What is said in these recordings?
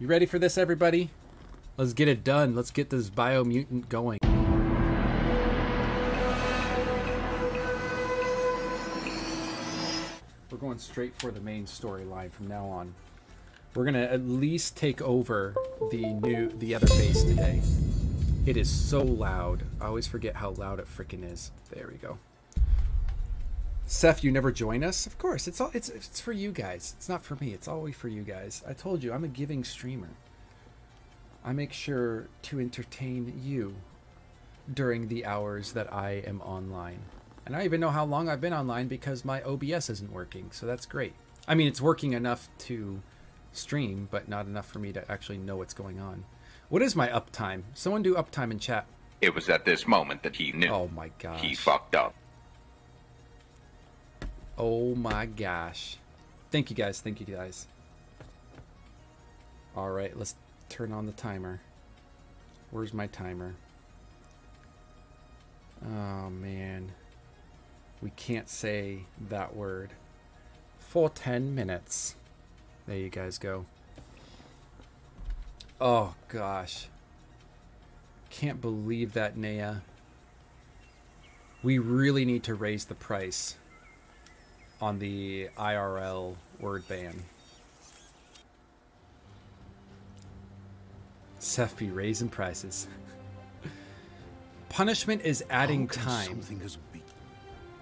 You ready for this, everybody? Let's get it done. Let's get this biomutant going. We're going straight for the main storyline from now on. We're gonna at least take over the new the other base today. It is so loud. I always forget how loud it freaking is. There we go. Seth, you never join us? Of course, it's all it's it's for you guys. It's not for me. It's always for you guys. I told you I'm a giving streamer. I make sure to entertain you during the hours that I am online. And I even know how long I've been online because my OBS isn't working. So that's great. I mean, it's working enough to stream, but not enough for me to actually know what's going on. What is my uptime? Someone do uptime in chat. It was at this moment that he knew. Oh my god. He fucked up. Oh my gosh. Thank you guys. Thank you guys. All right, let's turn on the timer. Where's my timer? Oh man. We can't say that word. For 10 minutes. There you guys go. Oh gosh. Can't believe that, Naya. We really need to raise the price on the IRL word ban. Sefpi raising prices. punishment is adding time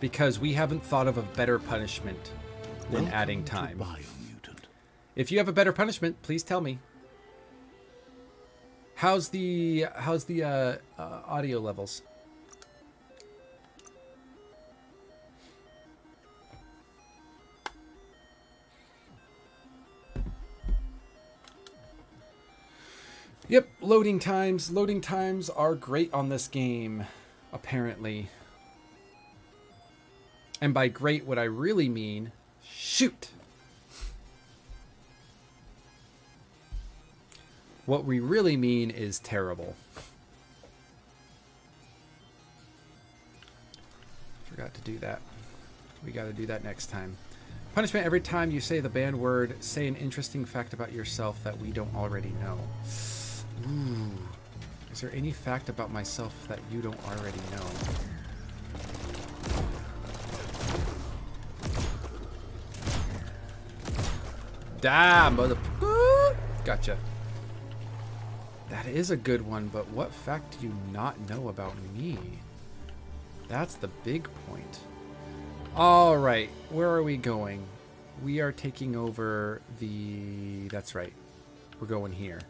because we haven't thought of a better punishment than Welcome adding time. If you have a better punishment, please tell me. How's the how's the uh, uh, audio levels? Yep, loading times. Loading times are great on this game, apparently. And by great, what I really mean, shoot. What we really mean is terrible. Forgot to do that. We got to do that next time. Punishment every time you say the banned word, say an interesting fact about yourself that we don't already know. Ooh. Is there any fact about myself that you don't already know? Damn, mother. Gotcha. That is a good one, but what fact do you not know about me? That's the big point. All right, where are we going? We are taking over the. That's right. We're going here.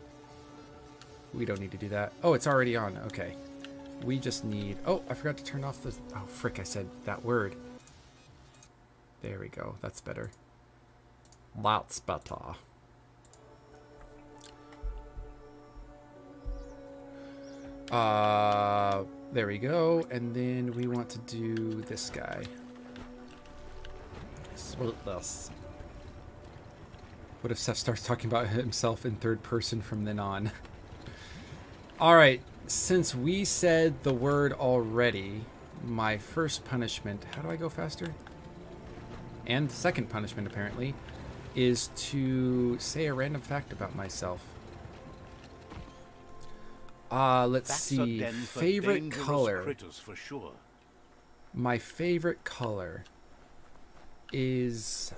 We don't need to do that. Oh, it's already on. Okay. We just need. Oh, I forgot to turn off the. Oh, frick! I said that word. There we go. That's better. That's better. Uh, there we go. And then we want to do this guy. Sweet this. What if Seth starts talking about himself in third person from then on? All right, since we said the word already, my first punishment, how do I go faster? And the second punishment, apparently, is to say a random fact about myself. Uh, let's That's see. a den for Favorite color. for sure. My favorite color is.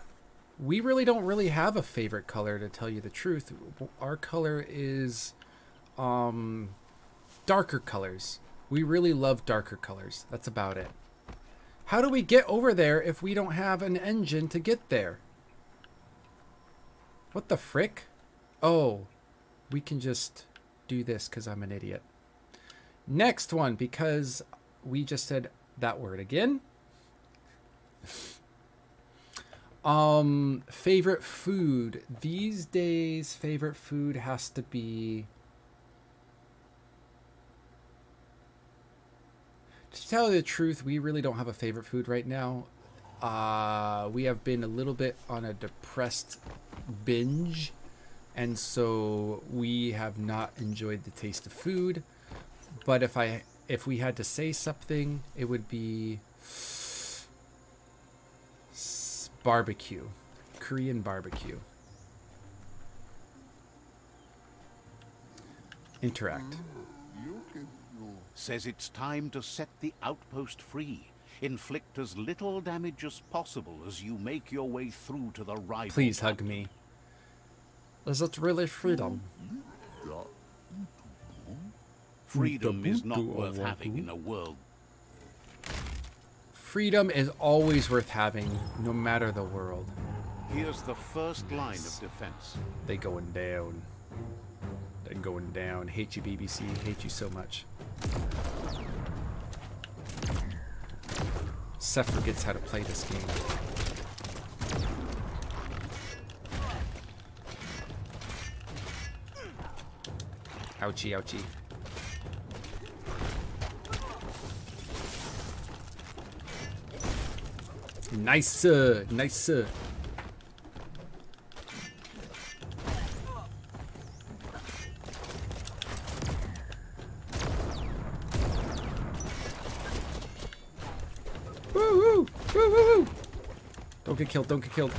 We really don't really have a favorite color, to tell you the truth. Our color is um, darker colors. We really love darker colors. That's about it. How do we get over there if we don't have an engine to get there? What the frick? Oh, we can just do this because I'm an idiot. Next one, because we just said that word again. Um, favorite food. These days, favorite food has to be. Tell you the truth, we really don't have a favorite food right now. Uh, we have been a little bit on a depressed binge, and so we have not enjoyed the taste of food. But if I if we had to say something, it would be barbecue, Korean barbecue. Interact. Says it's time to set the outpost free. Inflict as little damage as possible as you make your way through to the rival. Please hug me. Is it really freedom? Freedom is not worth having in a world. Freedom is always worth having, no matter the world. Here's the first line of defense. They going down. They going down. Hate you, BBC. Hate you so much. Seth forgets how to play this game. Ouchie, ouchie. Nice, uh, nice. Uh. Get killed, don't get killed.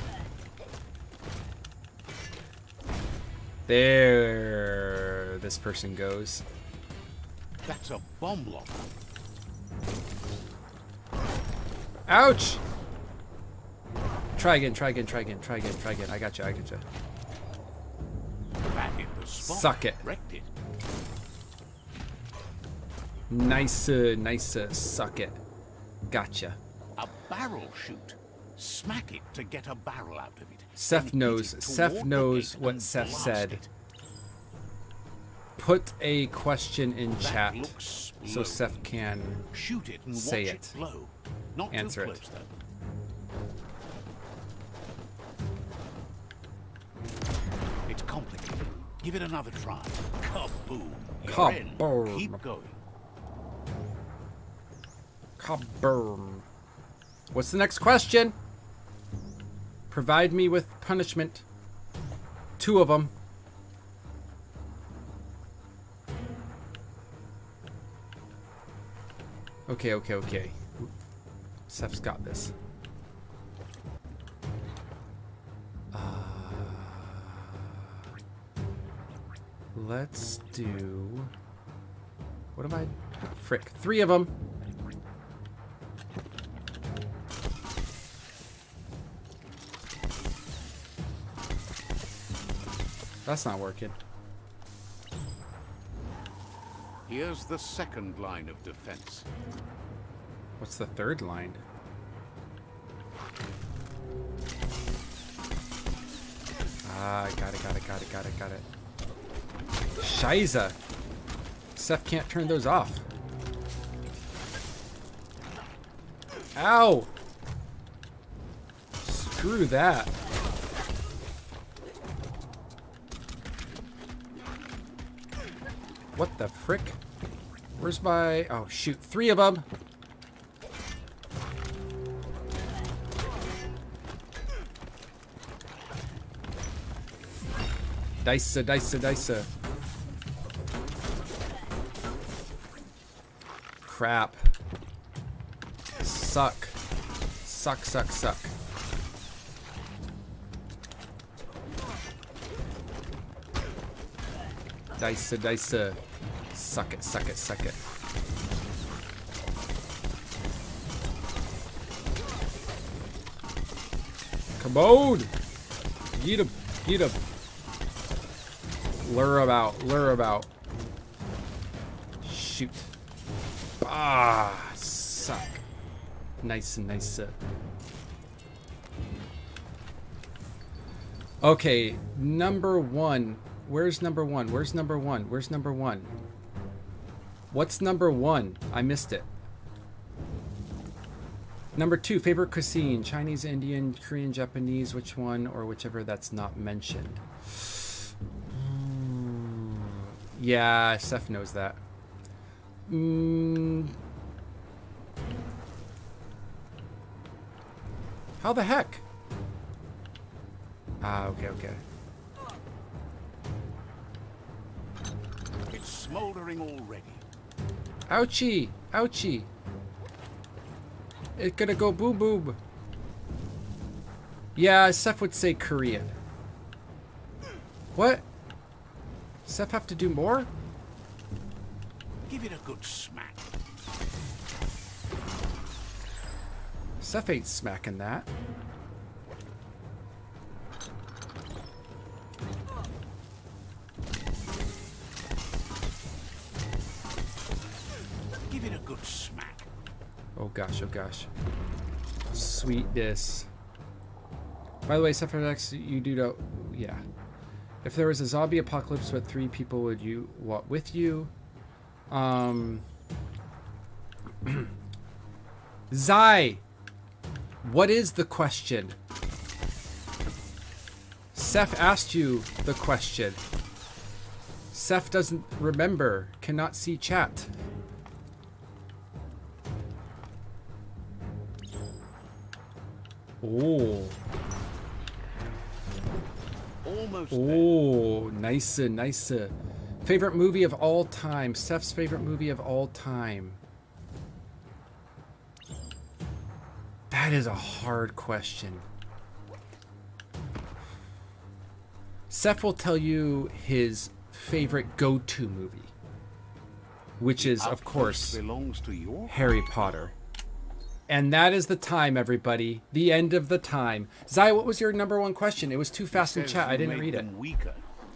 There this person goes. That's a bomb lock. Ouch! Try again, try again, try again, try again, try again. I got you, I got you. That hit the spot. Suck it. Wrecked it. Nice, uh, nice, uh, suck it. Gotcha. A barrel shoot. Smack it to get a barrel out of it. Seth knows- Seth knows what Seth said. it. Put a question in That chat so. Seth can. Shoot it and Say watch it. blow. Not Answer too it. though. It's complicated. Give it another try. Kaboom. Kaboom. Keep going. Kaboom. What's the next question? Provide me with punishment. Two of them. Okay, okay, okay. Seth's got this. Uh, let's do. What am I? Frick. Three of them. That's not working. Here's the second line of defense. What's the third line? Ah, I got it, got it, got it, got it, got it. Shiza. Seth can't turn those off. Ow! Screw that. What the frick? Where's my... Oh, shoot. Three of them. Dice, dice, dice. Crap. Suck. Suck, suck, suck. Dice, dice. Suck it, suck it, suck it. Come on! Get him, get him. Lure about, lure about. Shoot. Ah, suck. Nice and nice. uh. Okay, number one. Where's number one? Where's number one? Where's number one? What's number one? I missed it. Number two, favorite cuisine Chinese, Indian, Korean, Japanese, which one, or whichever that's not mentioned. Mm, Yeah, Seth knows that. Mm. How the heck? Ah, okay, okay. It's smoldering already. Ouchie! Ouchie! It's gonna go boom boom. Yeah, Seth would say Korean. What? Seth have to do more? Give it a good smack. Seth ain't smacking that. Give it a good smack. Oh gosh, oh gosh. Sweetness. By the way, Sephiroth, you do know, yeah. If there was a zombie apocalypse, what three people would you want with you? Um, Zai, what is the question? Seth asked you the question. Seth doesn't remember, cannot see chat. Oh. Almost there. Oh, nice, nice. Favorite movie of all time. Seth's favorite movie of all time. That is a hard question. Seth will tell you his favorite go-to movie, which is, of course, belongs to your Harry Potter. And that is the time, everybody. The end of the time. Zai, what was your number one question? It was too fast in chat. I didn't read it. Weaker.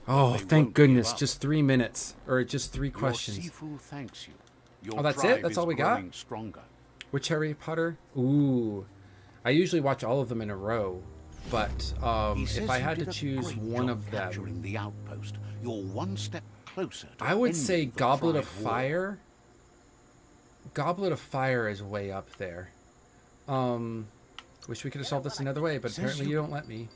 Oh, thank goodness. Just three minutes. Or just three questions. Sifu thanks you. Your Oh, that's it? That's all we got? Stronger. Which Harry Potter? Ooh. I usually watch all of them in a row. But um, if I had to choose one of them, the outpost. You're one step closer. To I would say Goblet of tribe war. Fire. Goblet of Fire is way up there. Um, wish we could have solved this another way, but apparently you- don't let me.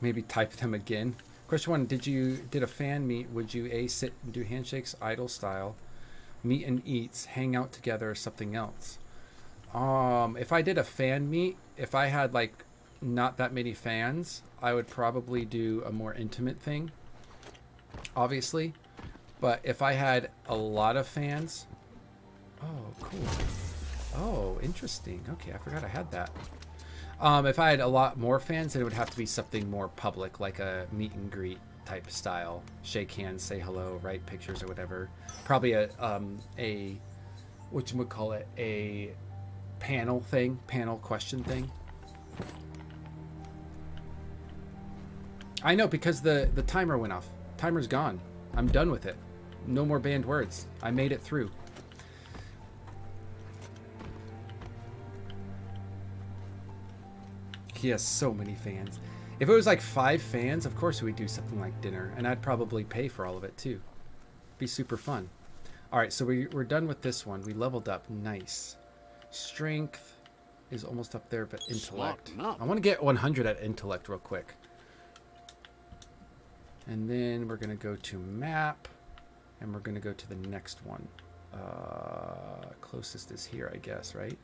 Maybe type them again. Question one: Did you did a fan meet? Would you a sit and do handshakes idle style, meet and eats, hang out together, or something else? Um, if I did a fan meet, if I had like not that many fans, I would probably do a more intimate thing. Obviously, but if I had a lot of fans, oh cool, oh interesting. Okay, I forgot I had that. Um, if I had a lot more fans, it would have to be something more public, like a meet and greet type style. Shake hands, say hello, write pictures or whatever. Probably a um, a what you would call it a panel thing, panel question thing. I know because the the timer went off. Timer's gone. I'm done with it. No more banned words. I made it through. He has so many fans. If it was like five fans, of course we'd do something like dinner, and I'd probably pay for all of it too. Be super fun. All right, so we, we're done with this one. We leveled up. Nice. Strength is almost up there, but intellect. I want to get 100 at intellect real quick. And then we're going to go to map, and we're going to go to the next one. Uh, closest is here, I guess, right?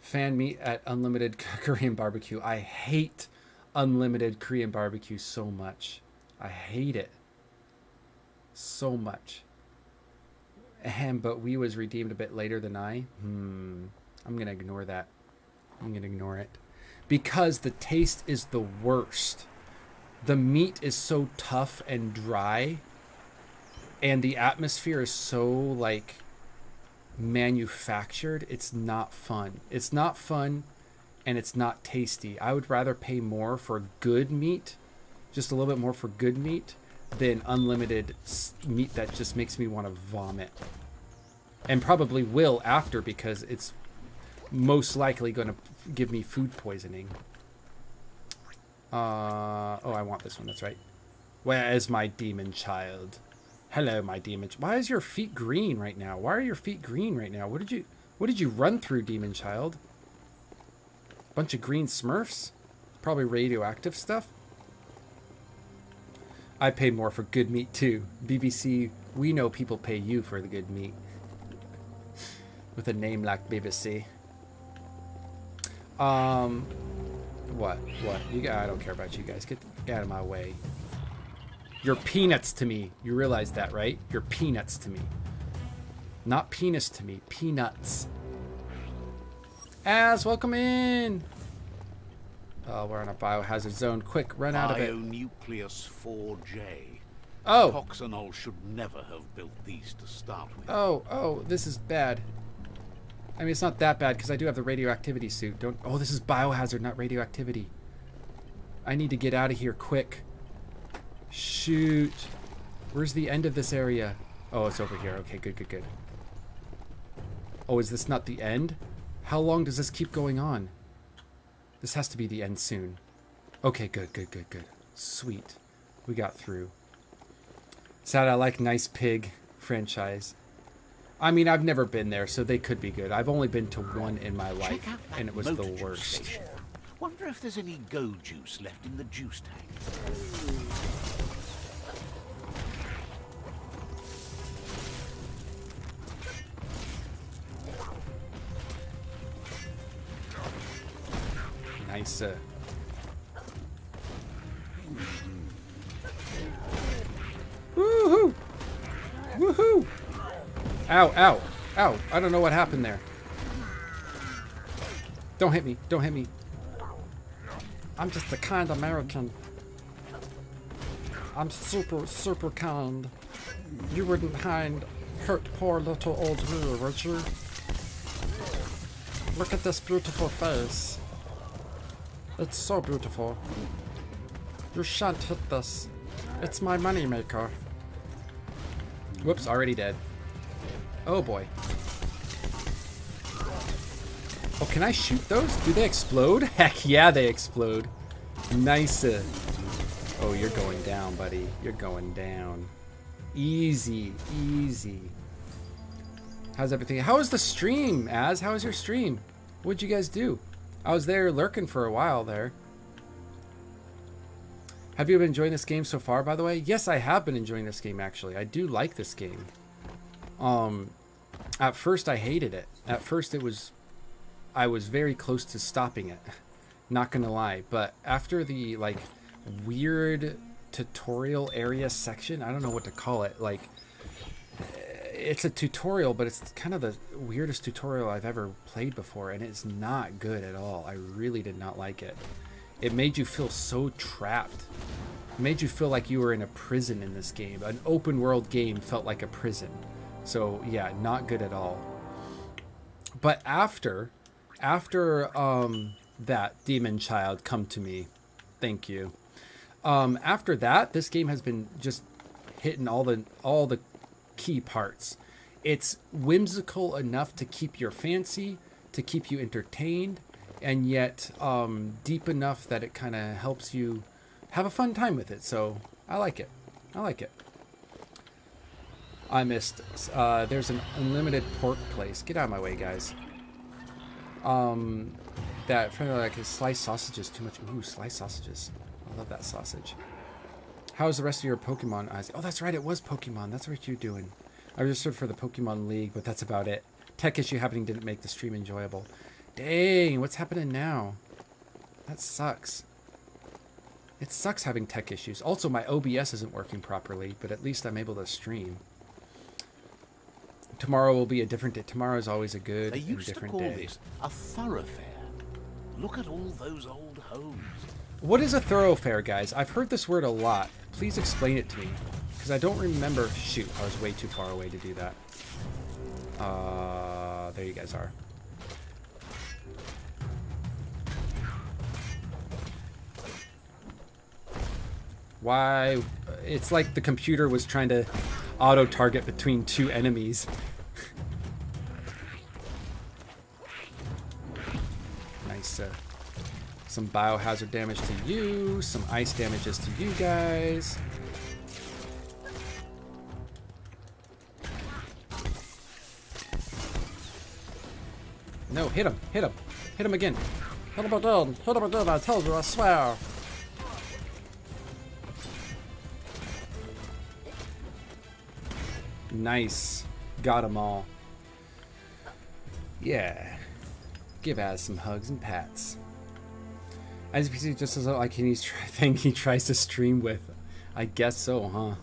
Fan meet at Unlimited Korean Barbecue. I hate Unlimited Korean Barbecue so much. I hate it so much. And but we was redeemed a bit later than I. Hmm. I'm gonna ignore that. I'm gonna ignore it because the taste is the worst. The meat is so tough and dry, and the atmosphere is so like manufactured. It's not fun. It's not fun, and it's not tasty. I would rather pay more for good meat, just a little bit more for good meat, than unlimited meat that just makes me want to vomit. And probably will after because it's most likely going to give me food poisoning. Uh, oh, I want this one. That's right. Where is my demon child? Hello, my demon. Why is your feet green right now? Why are your feet green right now? What did you What did you run through, demon child? Bunch of green Smurfs? Probably radioactive stuff. I pay more for good meat too. BBC, we know people pay you for the good meat. With a name like BBC. Um, what? What? You? I don't care about you guys. Get out of my way. You're peanuts to me. You realize that, right? You're peanuts to me. Not penis to me. Peanuts. As, welcome in. Oh, we're in a biohazard zone. Quick, run out of it. Bionucleus 4J. Oh, Toxanol should never have built these to start with. oh, oh, this is bad. I mean, it's not that bad because I do have the radioactivity suit. Don't. Oh, this is biohazard, not radioactivity. I need to get out of here quick. Shoot. Where's the end of this area? Oh, it's over here. Okay, good, good, good. Oh, is this not the end? How long does this keep going on? This has to be the end soon. Okay, good, good, good, good. Sweet. We got through. Sad I like Nice Pig franchise. I mean, I've never been there, so they could be good. I've only been to one in my life, Check out that and it was the worst. station. Wonder if there's any go juice left in the juice tank. Nice. Uh... Woohoo! Woohoo! Ow, ow, ow. I don't know what happened there. Don't hit me. Don't hit me. I'm just a kind American. I'm super, super kind. You wouldn't mind hurt poor little old me, would you? Look at this beautiful face. It's so beautiful. You shan't hit this. It's my moneymaker. Whoops, already dead. Oh boy. Oh, can I shoot those? Do they explode? Heck yeah, they explode. Nice. Oh, you're going down, buddy. You're going down. Easy, easy. How's everything? How was the stream, Az? How was your stream? What'd you guys do? I was there lurking for a while there. Have you been enjoying this game so far, by the way? Yes, I have been enjoying this game, actually. I do like this game. Um, at first, I hated it. At first, it was... I was very close to stopping it. Not gonna lie. But after the, like, weird tutorial area section, I don't know what to call it. Like, it's a tutorial, but it's kind of the weirdest tutorial I've ever played before, and it's not good at all. I really did not like it. It made you feel so trapped. It made you feel like you were in a prison in this game. An open world game felt like a prison. So yeah, not good at all. But after, after um, that demon child come to me, thank you. Um, after that, this game has been just hitting all the all the key parts. It's whimsical enough to keep your fancy, to keep you entertained, and yet um, deep enough that it kind of helps you have a fun time with it. So I like it. I like it. I missed. Uh, there's an unlimited pork place. Get out of my way, guys. Um, that friendly like sliced sausages too much. Ooh, sliced sausages. I love that sausage. How's the rest of your Pokemon eyes? Oh, that's right. It was Pokemon. That's what you're doing. I registered for the Pokemon League, but that's about it. Tech issue happening didn't make the stream enjoyable. Dang, what's happening now? That sucks. It sucks having tech issues. Also, my OBS isn't working properly, but at least I'm able to stream. Tomorrow will be a different day. Tomorrow is always a good They used to call day. this a thoroughfare. Look at all those old homes. What is a thoroughfare, guys? I've heard this word a lot. Please explain it to me. Because I don't remember... Shoot, I was way too far away to do that. Uh, there you guys are. Why? It's like the computer was trying to auto-target between two enemies. nice. Uh, some biohazard damage to you, some ice damages to you guys. No, hit him, hit him, hit him again. Hit him again, hit him again, I told you, I swear. Nice. Got them all. Yeah. Give Az some hugs and pats. As you just as like he's thing he tries to stream with. I guess so, huh?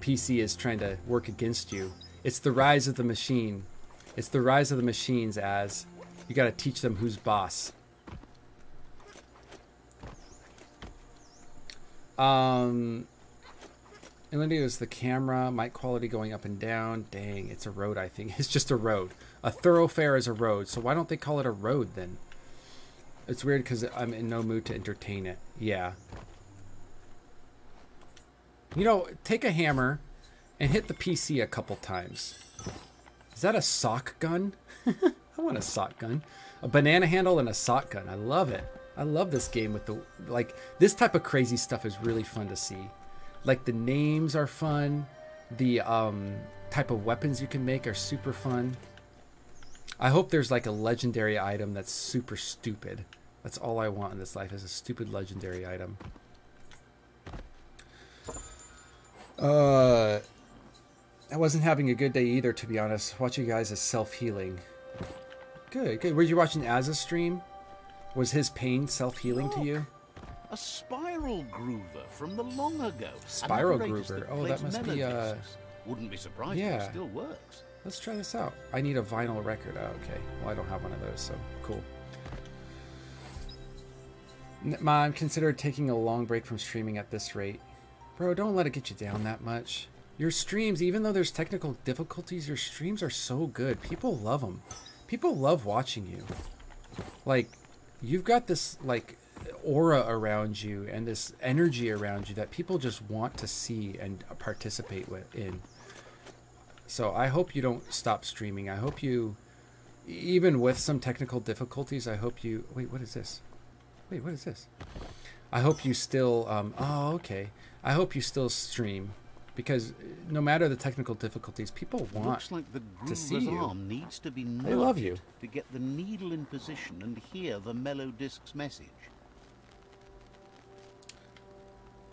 PC is trying to work against you. It's the rise of the machine. It's the rise of the machines as you gotta teach them who's boss. Um, and then there's the camera, mic quality going up and down. Dang, it's a road, I think. It's just a road. A thoroughfare is a road, so why don't they call it a road then? It's weird because I'm in no mood to entertain it. Yeah. You know, take a hammer and hit the PC a couple times. Is that a sock gun? I want a sock gun. A banana handle and a sock gun. I love it. I love this game with the like this type of crazy stuff is really fun to see. Like the names are fun. The um type of weapons you can make are super fun. I hope there's like a legendary item that's super stupid. That's all I want in this life is a stupid legendary item. Uh I wasn't having a good day either to be honest. Watching you guys is self-healing. Good, good. Were you watching Az's stream? Was his pain self-healing to you? A spiral groover from the long ago. Spiral groover. Oh, that must be, uh. Wouldn't be surprised if yeah. it still works. Let's try this out. I need a vinyl record. Oh, okay. Well, I don't have one of those, so cool. Mom, consider taking a long break from streaming at this rate. Bro, don't let it get you down that much. Your streams, even though there's technical difficulties, your streams are so good. People love them. People love watching you. Like, you've got this, like, aura around you and this energy around you that people just want to see and participate with in. So I hope you don't stop streaming. I hope you, even with some technical difficulties, I hope you. Wait, what is this? Wait, what is this? I hope you still. Um, oh, okay. I hope you still stream, because no matter the technical difficulties, people want. Looks like the to see you. arm needs to be They love you. to get the needle in position and hear the mellow disc's message.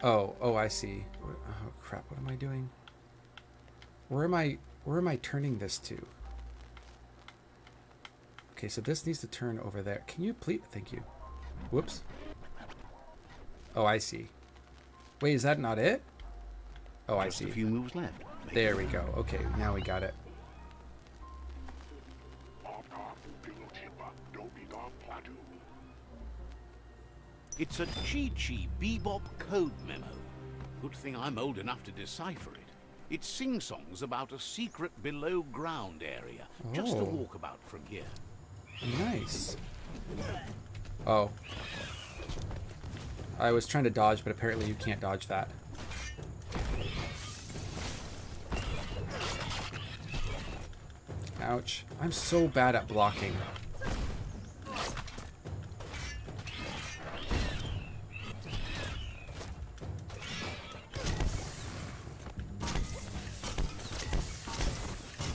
Oh, oh, I see. Oh crap! What am I doing? Where am I? Where am I turning this to? Okay, so this needs to turn over there. Can you please? Thank you. Whoops. Oh, I see. Wait, is that not it? Oh, I see. a few moves left. Make There we go. Okay, now we got it. It's a Chi-Chi Bebop code memo. Good thing I'm old enough to decipher it. It sing-songs about a secret below-ground area. Just a Oh. walkabout from here. Nice. Oh. I was trying to dodge, but apparently you can't dodge that. Ouch. I'm so bad at blocking.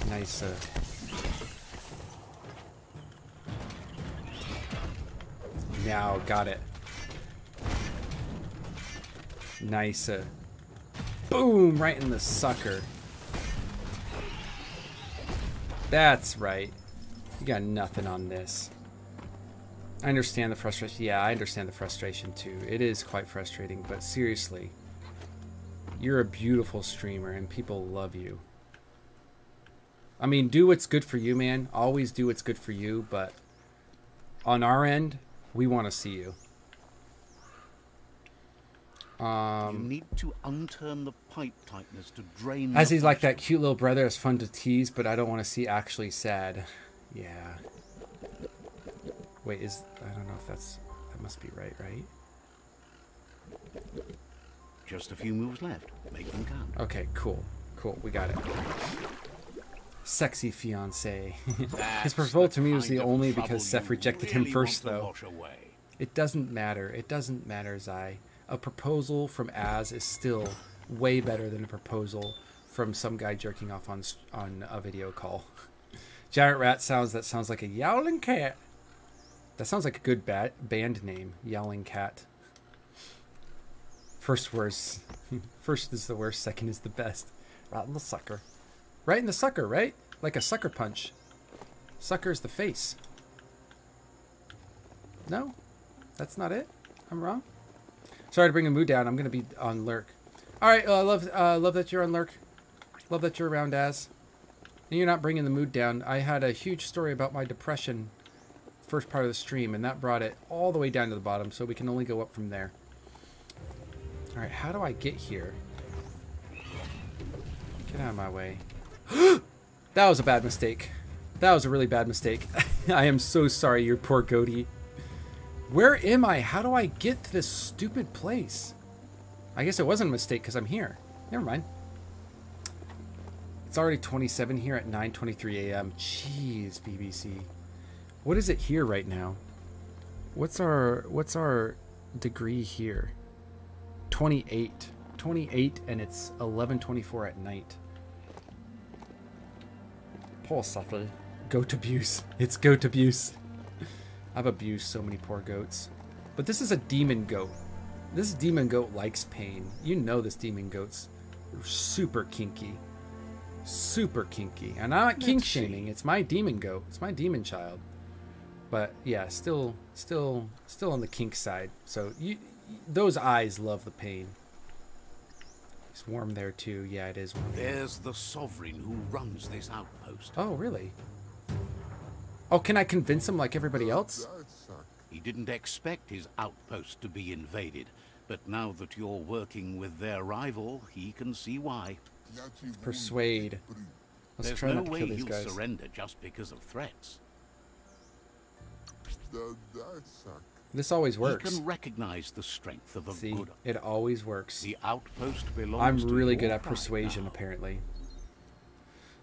Nice. Uh, now, got it. Nice. Uh, boom! Right in the sucker. That's right. You got nothing on this. I understand the frustration. Yeah, I understand the frustration too. It is quite frustrating, but seriously, you're a beautiful streamer and people love you. I mean, do what's good for you, man. Always do what's good for you, but on our end, we want to see you. you Um, need to unturn the pipe tightness to drain. as he's like that cute little brother, it's fun to tease, but I don't want to see actually sad. Yeah. Wait, is I don't know if that's that must be right, right? Just a few moves left. Make them count. Okay, cool, cool, we got it. Sexy fiance. His proposal to me was the only because Seth rejected him first, though. It doesn't matter. It doesn't matter, Zai. A proposal from Az is still way better than a proposal from some guy jerking off on on a video call. Giant Rat sounds that sounds like a yowling cat. That sounds like a good ba- band name, Yowling Cat. First worst. First is the worst, second is the best. In the sucker. Right in the sucker, right? Like a sucker punch. Sucker's the face. No? That's not it? I'm wrong? Sorry to bring the mood down. I'm going to be on lurk. All right, uh, love uh, love that you're on lurk. Love that you're around as. And you're not bringing the mood down. I had a huge story about my depression first part of the stream and that brought it all the way down to the bottom so we can only go up from there. Alright, how do I get here? Get out of my way. that was a bad mistake. That was a really bad mistake. I am so sorry, you poor goatee. Where am I? How do I get to this stupid place? I guess it wasn't a mistake because I'm here. Never mind. It's already 27 here at 9.23 a.m. Jeez, BBC. What is it here right now? What's our what's our degree here? 28. 28 and it's 11.24 at night. Poor Suffy. Goat abuse. It's goat abuse. I've abused so many poor goats. But this is a demon goat. This demon goat likes pain. You know this demon goat's super kinky. Super kinky. And I'm not kink shaming. It's my demon goat. It's my demon child. But yeah, still still still on the kink side. So you those eyes love the pain. It's warm there too. Yeah, it is warm. There's the sovereign who runs this outpost. Oh, really? Oh, can I convince him like everybody else? He didn't expect his outpost to be invaded, but now that you're working with their rival, he can see why. Persuade. Let's There's try no not to way kill these he'll guys. surrender just because of threats. This always works. can recognize the strength of a See, good. it always works. The outpost belongs I'm really good at persuasion, now. apparently.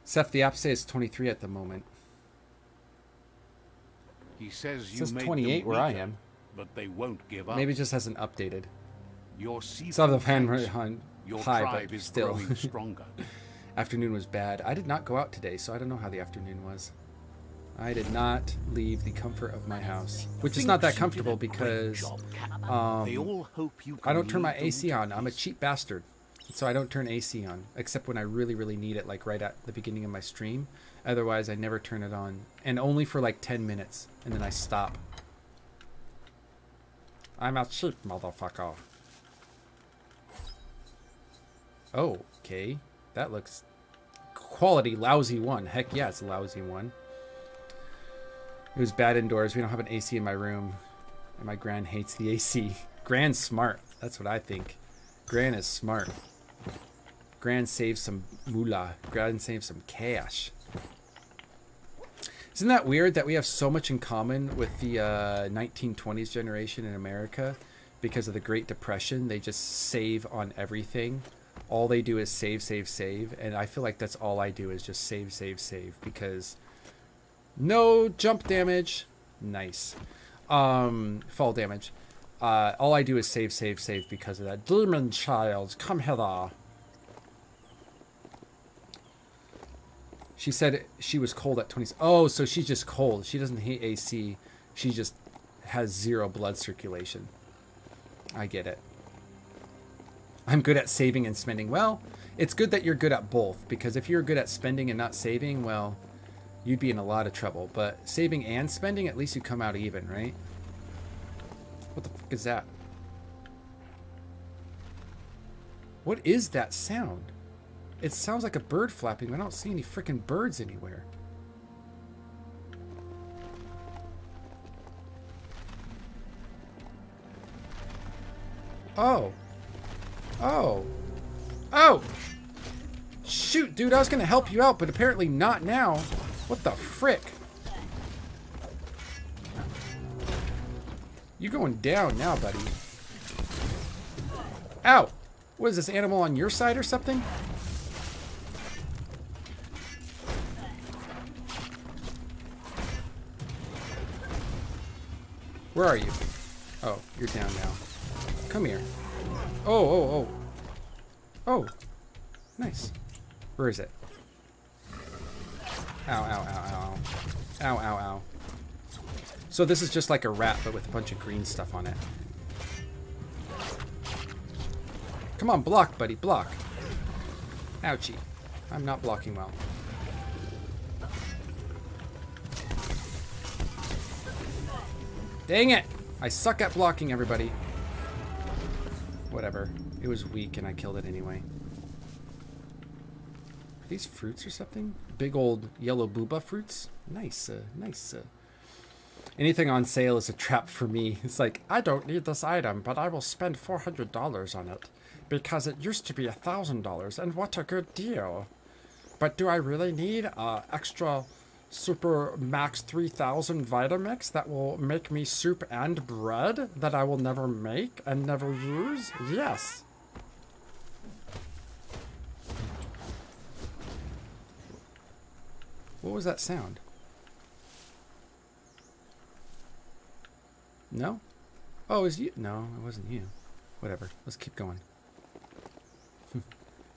Seth, the app says 23 at the moment. He says you says 28 them where I am. but they won't give up. Maybe it just hasn't updated. your Saw the fan hunt Your high, tribe but is still. growing stronger. afternoon was bad. I did not go out today, so I don't know how the afternoon was. I did not leave the comfort of my house, which is not that Thinks you did comfortable because um, they all hope you I don't turn my AC on. I'm a cheap bastard. So I don't turn AC on, except when I really, really need it, like right at the beginning of my stream. Otherwise, I never turn it on. And only for like 10 minutes, and then I stop. I'm a cheap motherfucker. Oh, okay. That looks quality lousy one. Heck yeah, it's a lousy one. It was bad indoors. We don't have an AC in my room. And my gran hates the AC. Gran's smart. That's what I think. Gran is smart. Gran saves some moolah. Gran saves some cash. Isn't that weird that we have so much in common with the uh, 1920s generation in America? Because of the Great Depression, they just save on everything. All they do is save, save, save. And I feel like that's all I do is just save, save, save. Because no jump damage. Nice. Um, fall damage. Uh, all I do is save, save, save because of that. Demon child, come hither. She said she was cold at 20. Oh, so she's just cold. She doesn't hate AC. She just has zero blood circulation. I get it. I'm good at saving and spending. Well, it's good that you're good at both because if you're good at spending and not saving, well, you'd be in a lot of trouble. But saving and spending, at least you come out even, right? What the fuck is that? What is that sound? It sounds like a bird flapping. but I don't see any freaking birds anywhere. Oh. Oh. Oh! Shoot, dude, I was gonna help you out, but apparently not now. What the frick? You're going down now, buddy. Ow! What is this animal on your side or something? Where are you? Oh, you're down now. Come here. Oh, oh, oh. Oh. Nice. Where is it? Ow, ow, ow, ow. Ow, ow, ow. So this is just like a rat, but with a bunch of green stuff on it. Come on, block, buddy, block. Ouchie. I'm not blocking well. Dang it! I suck at blocking, everybody. Whatever. It was weak and I killed it anyway. Are these fruits or something? Big old yellow booba fruits? Nice, uh, nice. Uh. Anything on sale is a trap for me. It's like, I don't need this item, but I will spend $400 on it. Because it used to be $1,000, and what a good deal. But do I really need uh, extra Super Max 3000 Vitamix that will make me soup and bread that I will never make and never use? Yes. What was that sound? No? Oh, it was you? No, it wasn't you. Whatever. Let's keep going.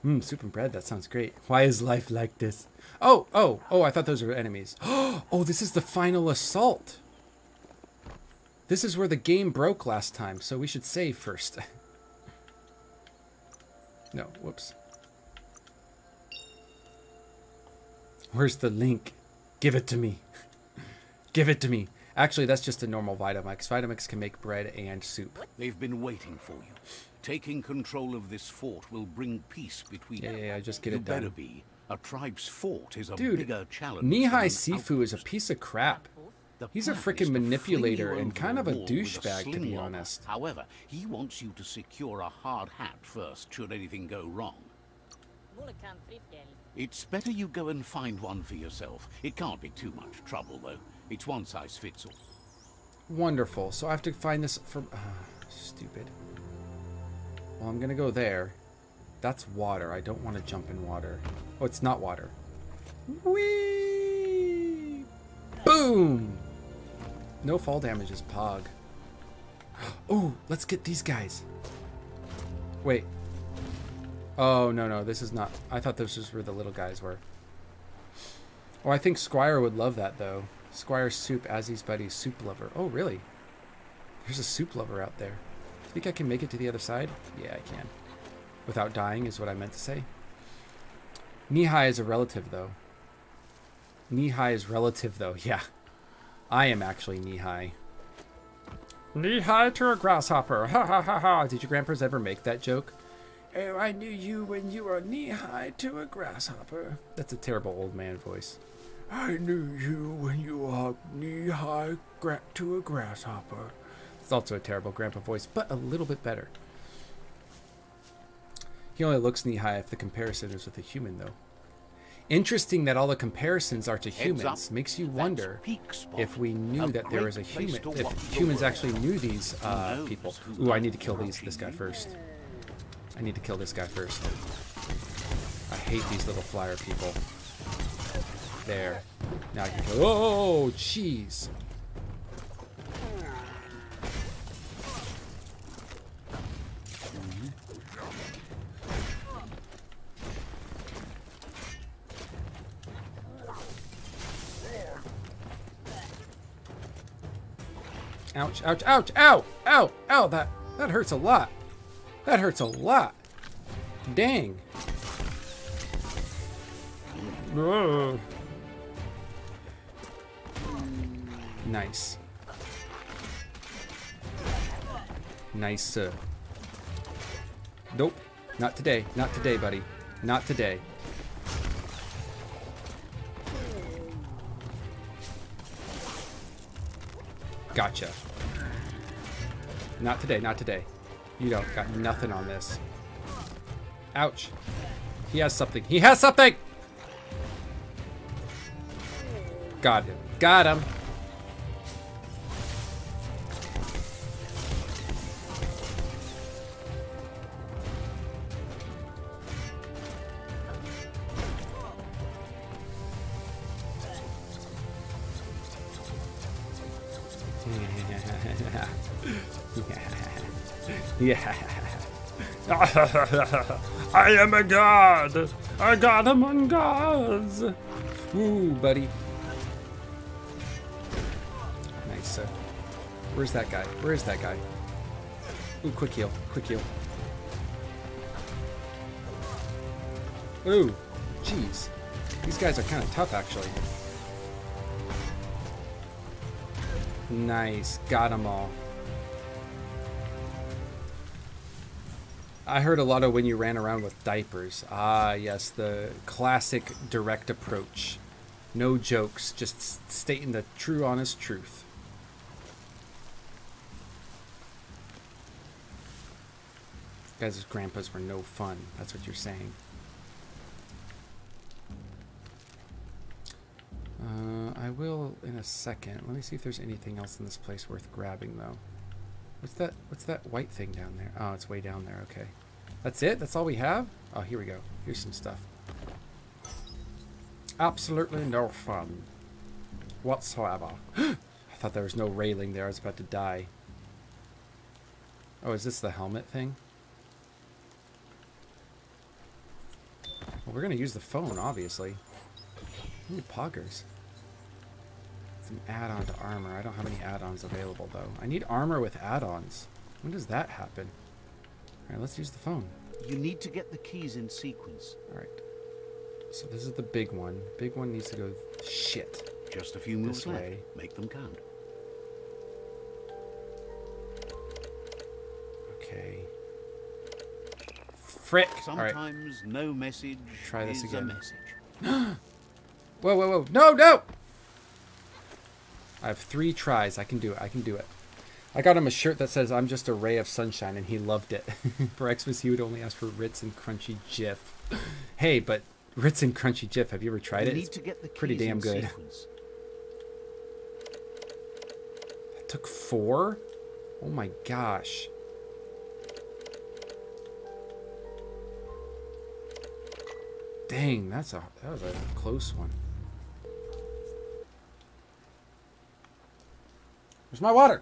Mmm, soup and bread. That sounds great. Why is life like this? Oh, oh, oh, I thought those were enemies. Oh, this is the final assault. This is where the game broke last time, so we should save first. no, whoops. Where's the link? Give it to me. Give it to me. Actually, that's just a normal Vitamix. Vitamix can make bread and soup. They've been waiting for you. Taking control of this fort will bring peace between Yeah, you. yeah, yeah, just get you it done. better be. A tribe's fort is a Dude, bigger challenge. Nihai than an Sifu is a piece of crap. He's a plan frickin' is to fling manipulator and kind of a wall with douchebag, to be honest. However, he wants you to secure a hard hat first, should anything go wrong. It's better you go and find one for yourself. It can't be too much trouble, though. It's one size fits all. Wonderful. So I have to find this from... Uh, stupid. Well, I'm going to go there. That's water. I don't want to jump in water. Oh, it's not water. Whee! Boom! No fall damage is Pog. Oh, let's get these guys. Wait. Oh, no, no. This is not... I thought this was where the little guys were. Oh, I think Squire would love that, though. Squire Soup, Azzy's buddy, Soup Lover. Oh, really? There's a Soup Lover out there. Think I can make it to the other side? Yeah, I can. Without dying is what I meant to say. Knee-high is a relative, though. Knee-high is relative, though. Yeah. I am actually knee-high. Knee-high to a grasshopper. Ha ha ha ha. Did your grandpas ever make that joke? Oh, I knew you when you were knee-high to a grasshopper. That's a terrible old man voice. I knew you when you were knee-high gra- to a grasshopper. It's also a terrible grandpa voice, but a little bit better. He only looks knee-high if the comparison is with a human, though. Interesting that all the comparisons are to humans. up. Makes you wonder if we knew A that there was a human, if humans actually knew these uh, people. who Ooh, I need to kill these this guy you? first. I need to kill this guy first. I hate these little flyer people. There. Now I can kill. Oh, jeez. Ouch, ouch, ouch, ow, ow, ow, that, that hurts a lot. That hurts a lot. Dang. Ugh. Nice. Nice. Uh, nope. Not today. Not today, buddy. Not today. Gotcha. Not today, not today. You don't got nothing on this. Ouch. He has something. He has something! Got him. Got him. Yeah. I am a god. A god among gods. Ooh, buddy. Nice. Uh, where's that guy? Where is that guy? Ooh, quick heal. Quick heal. Ooh, jeez. These guys are kind of tough, actually. Nice. Got them all. I heard a lot of when you ran around with diapers. Ah, yes, the classic direct approach. No jokes, just stating the true, honest truth. Guys' grandpas were no fun. That's what you're saying. Uh, I will in a second. Let me see if there's anything else in this place worth grabbing, though. What's that? What's that white thing down there? Oh, it's way down there. Okay. That's it? That's all we have? Oh, here we go. Here's some stuff. Absolutely no fun. Whatsoever. I thought there was no railing there. I was about to die. Oh, is this the helmet thing? Well, we're going to use the phone, obviously. Ooh, poggers. Some add-on to armor. I don't have any add-ons available, though. I need armor with add-ons. When does that happen? Alright, let's use the phone. You need to get the keys in sequence. Alright. So this is the big one. Big one needs to go... Shit. Just a few moves left. Make them count. Okay. Frick! Sometimes no message Try this is again. a message. Whoa, whoa, whoa. No, no! I have three tries. I can do it. I can do it. I got him a shirt that says, I'm just a ray of sunshine, and he loved it. for Xmas, he would only ask for Ritz and Crunchy Jif. hey, but Ritz and Crunchy Jif, have you ever tried you it? need to get the pretty damn good. sequence. It took four? Oh my gosh. Dang, that's a that was a close one. Where's my water?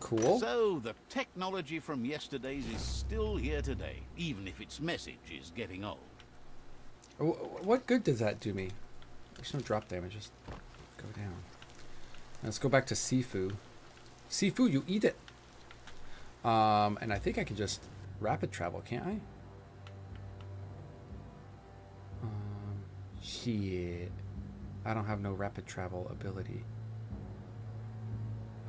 Cool. So the technology from yesterday's is still here today, even if its message is getting old. What good does that do me? There's no drop damage. Just go down. Let's go back to Sifu. Sifu, you eat it. Um, and I think I can just rapid travel, can't I? Um, shit. I don't have no rapid travel ability.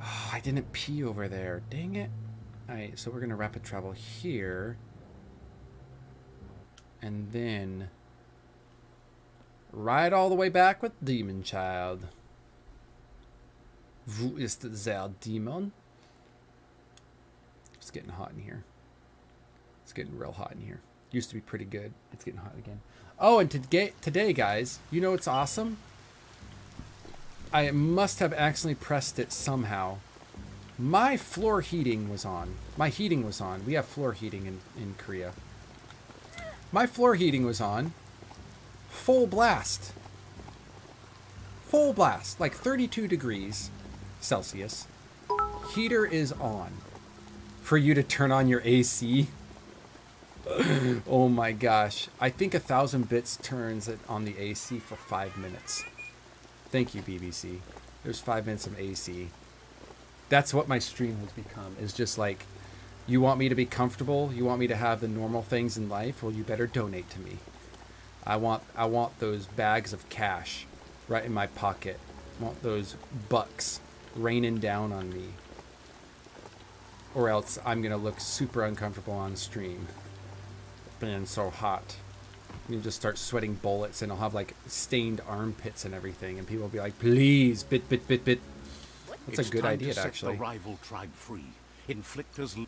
Oh, I didn't pee over there. Dang it. Alright, so we're gonna rapid travel here. And then Ride all the way back with Demon Child. Wo ist der Demon? It's getting hot in here. It's getting real hot in here. Used to be pretty good. It's getting hot again. Oh, and today, today, guys, you know what's awesome? I must have accidentally pressed it somehow. My floor heating was on. My heating was on. We have floor heating in, in Korea. My floor heating was on full blast. Full blast, like 32 degrees Celsius. Heater is on. For you to turn on your AC. oh my gosh. I think a thousand bits turns it on the AC for five minutes. Thank you, BBC. There's five minutes of AC. That's what my stream has become. Is just like, you want me to be comfortable? You want me to have the normal things in life? Well, you better donate to me. I want I want those bags of cash right in my pocket. I want those bucks raining down on me. Or else I'm gonna look super uncomfortable on stream. Being so hot. You just start sweating bullets and I'll have like stained armpits and everything and people will be like, please, bit bit bit bit. That's it's a good time idea to set actually. the rival tribe free. Inflictors.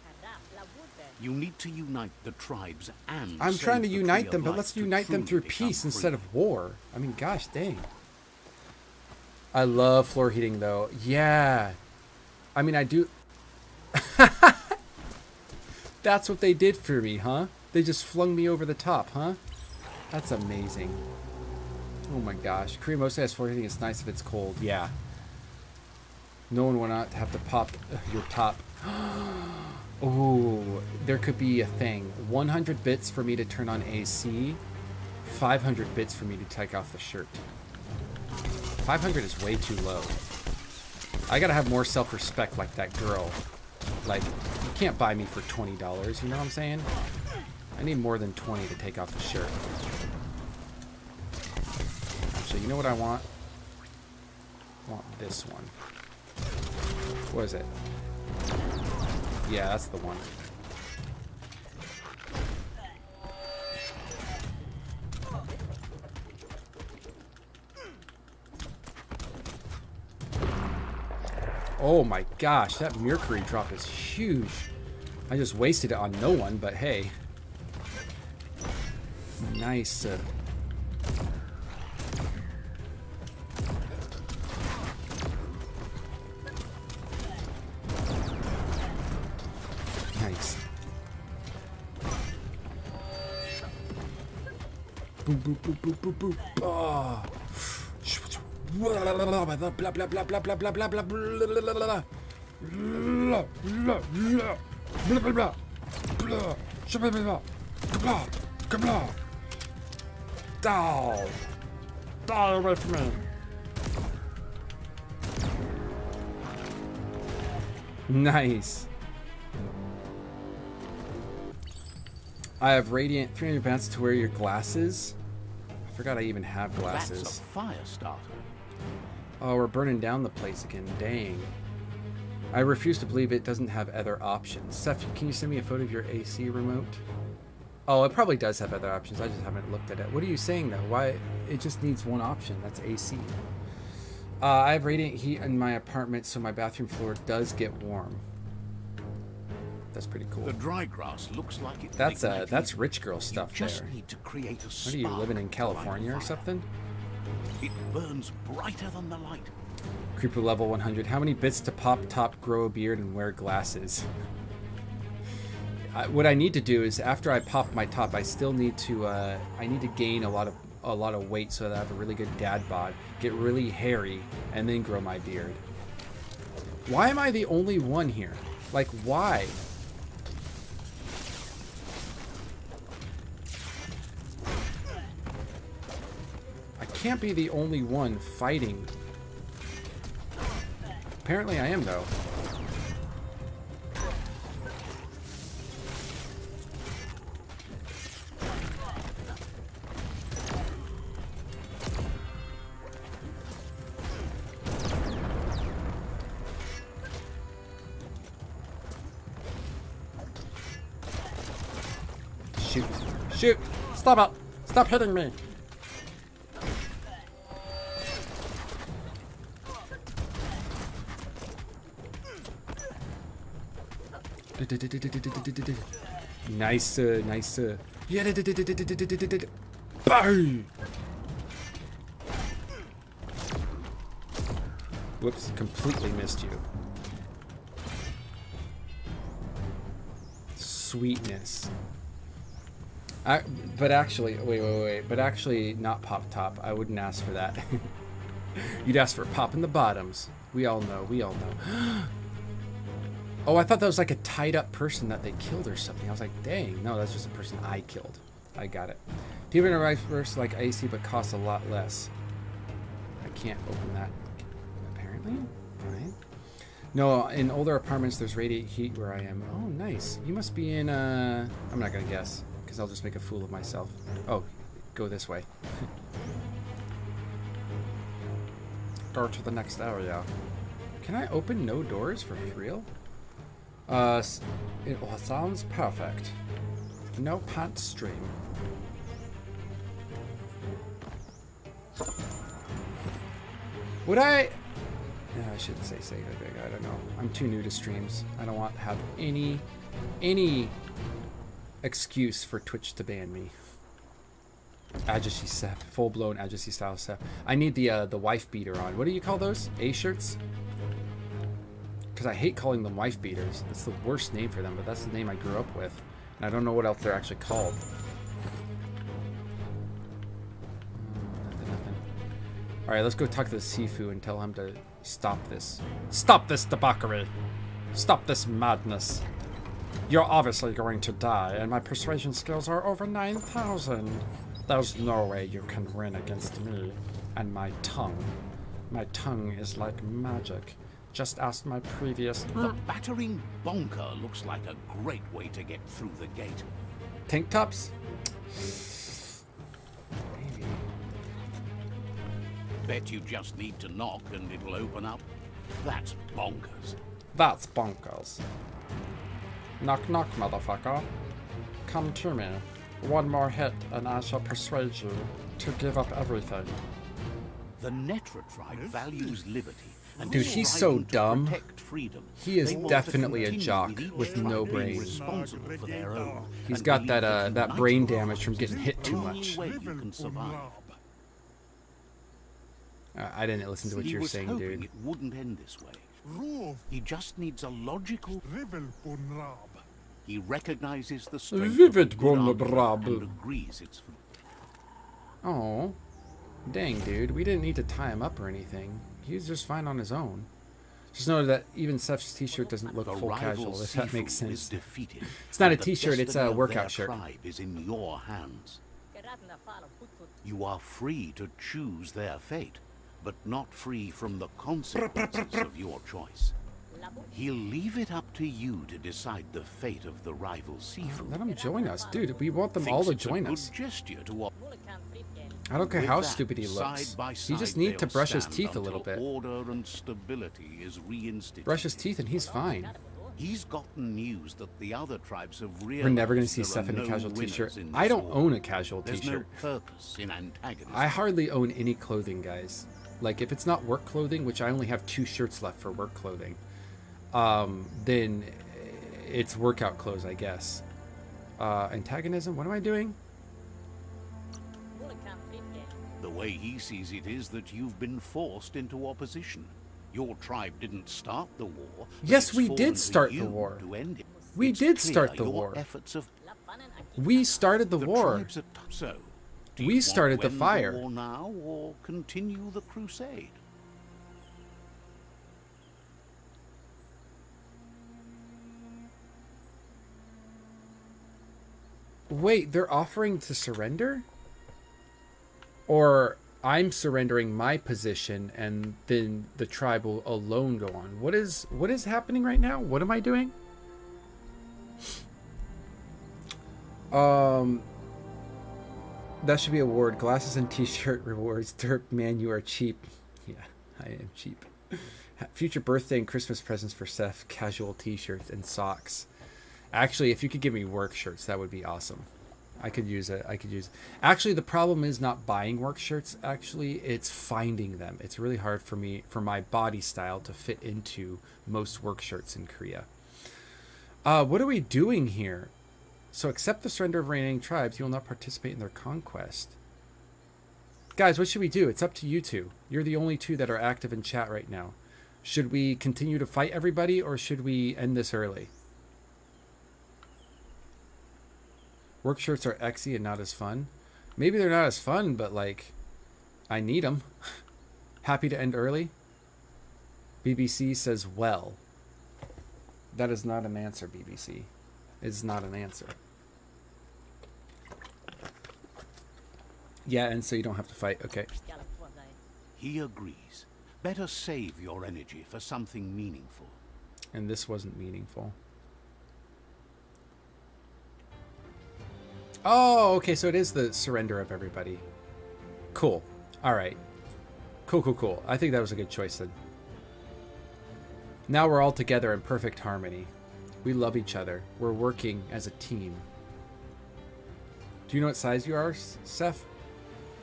You need to unite the tribes and. I'm trying to the unite them, but let's unite them through peace instead of war. I mean, gosh dang. I love floor heating though. Yeah. I mean, I do. That's what they did for me, huh? They just flung me over the top, huh? That's amazing. Oh my gosh. Korea mostly has floor. It's nice if it's cold. Yeah. No one would not have to pop your top. Oh, there could be a thing. 100 bits for me to turn on AC, 500 bits for me to take off the shirt. 500 is way too low. I gotta have more self-respect like that girl. Like, you can't buy me for $20, you know what I'm saying? I need more than 20 to take off the shirt. So you know what I want? I want this one. What is it? Yeah, that's the one. Oh my gosh, that Mercury drop is huge. I just wasted it on no one, but hey. Nice. Uh, nice. Boom, boom, boom, boom, boom, boom. Oh. Die away from me! Nice! I have radiant 300 pounds to wear your glasses. I forgot I even have glasses. That's a fire starter. Oh, we're burning down the place again. Dang. I refuse to believe it doesn't have other options. Seth, can you send me a photo of your AC remote? Oh, it probably does have other options. I just haven't looked at it. What are you saying, though? Why? It just needs one option. That's AC. Uh, I have radiant heat in my apartment, so my bathroom floor does get warm. That's pretty cool. The dry grass looks like it. That's uh, that's rich girl stuff there. need to create a What are you living in to light a California or something? It burns brighter than the light. Creeper level 100. How many bits to pop top, grow a beard, and wear glasses? I, what I need to do is after I pop my top, I still need to uh, I need to gain a lot of a lot of weight so that I have a really good dad bod, get really hairy, and then grow my beard. Why am I the only one here? Like why? Can't be the only one fighting. Apparently I am though. Shoot. Shoot! Stop it! Stop hitting me! Nice, uh, nice. Uh, yeah. Bang! Whoops, completely missed you. Sweetness. I, but actually, wait, wait, wait. But actually, not pop top. I wouldn't ask for that. You'd ask for pop in the bottoms. We all know. We all know. Oh, I thought that was like a tied up person that they killed or something. I was like, dang, no, that's just a person I killed. I got it. Demon Reverse like AC, but costs a lot less. I can't open that. Apparently, fine. No, in older apartments, there's radiant heat where I am. Oh, nice. You must be in. Uh, I'm not gonna guess because I'll just make a fool of myself. Oh, go this way. Door to the next area. Can I open no doors for real? Uh, it all sounds perfect. No pant stream. Would I? Yeah, I shouldn't say say that big. I don't know. I'm too new to streams. I don't want to have any, any excuse for Twitch to ban me. Ajaxi Seth, full blown Ajaxi style Seth. I need the uh, the wife beater on. What do you call those? A shirts? Because I hate calling them wife beaters. That's the worst name for them, but that's the name I grew up with, and I don't know what else they're actually called. Mm, Nothing, nothing. All right, let's go talk to the Sifu and tell him to stop this. Stop this debauchery. Stop this madness. You're obviously going to die, and my persuasion skills are over 9,000. There's no way you can win against me and my tongue. My tongue is like magic. Just ask my previous The battering bonker looks like a great way to get through the gate. tank tops. Maybe. Bet you just need to knock and it'll open up. That's bonkers. That's bonkers. Knock knock, motherfucker. Come to me. One more hit, and I shall persuade you to give up everything. The Netra tribe values liberty And Dude, he's so dumb. freedom, He is they want to definitely a jock with no being brain. responsible for their own, He's and got that uh that brain damage from getting hit too much. way you can survive. Uh, I didn't listen to what you're saying, dude. it wouldn't end this way. Roof, He just needs a logical. Rivel Bunrab. He recognizes the strength Vivid of a good argument vulnerable. and agrees it's Oh, dang, dude. We didn't need to tie him up or anything. He was just fine on his own. Just know that even Seth's t-shirt doesn't look the full casual, if that makes sense. defeated, It's not and a the t-shirt, it's a workout their shirt. tribe is in your hands. You are free to choose their fate, but not free from the consequences of your choice. He'll leave it up to you to decide the fate of the rival oh, Sifu. Let him join us, dude. We want them Thinks all to join us. gesture to op- I don't care how that, stupid he looks. side by He just side need to brush his teeth a little bit. Order and stability is reinstituted. Brush his teeth and he's fine. He's gotten news that the other tribes have We're never gonna see there are Seth in a casual winners t-shirt. in I don't war. own a casual t-shirt. no purpose in antagonism. I hardly own any clothing, guys. Like if it's not work clothing, which I only have two shirts left for work clothing, um, then it's workout clothes, I guess. Uh, antagonism? What am I doing? The way he sees it is that you've been forced into opposition. Your tribe didn't start the war. Yes, we did start the war. to end it. We It's did start the war. We started the, the war. tribes are t- so. We started the fire. war now or continue the crusade? Wait, they're offering to surrender? Or I'm surrendering my position and then the tribe will alone go on. What is what is happening right now? What am I doing? Um that should be a word. Glasses and t-shirt rewards. Derp man, you are cheap. Yeah, I am cheap. Future birthday and Christmas presents for Seth. Casual t-shirts and socks. Actually, if you could give me work shirts, that would be awesome. I could use it. I could use. Actually, the problem is not buying work shirts. Actually, it's finding them. It's really hard for me, for my body style, to fit into most work shirts in Korea. Uh, what are we doing here? So, accept the surrender of reigning tribes. You will not participate in their conquest. Guys, what should we do? It's up to you two. You're the only two that are active in chat right now. Should we continue to fight everybody, or should we end this early? Work shirts are exy and not as fun. Maybe they're not as fun, but like, I need them. Happy to end early. BBC says well. That is not an answer, BBC. It's not an answer. Yeah, and so you don't have to fight. Okay. He agrees. Better save your energy for something meaningful. And this wasn't meaningful. Oh, okay, so it is the surrender of everybody. Cool. All right. Cool, cool, cool. I think that was a good choice then. Now we're all together in perfect harmony. We love each other. We're working as a team. Do you know what size you are, Seth?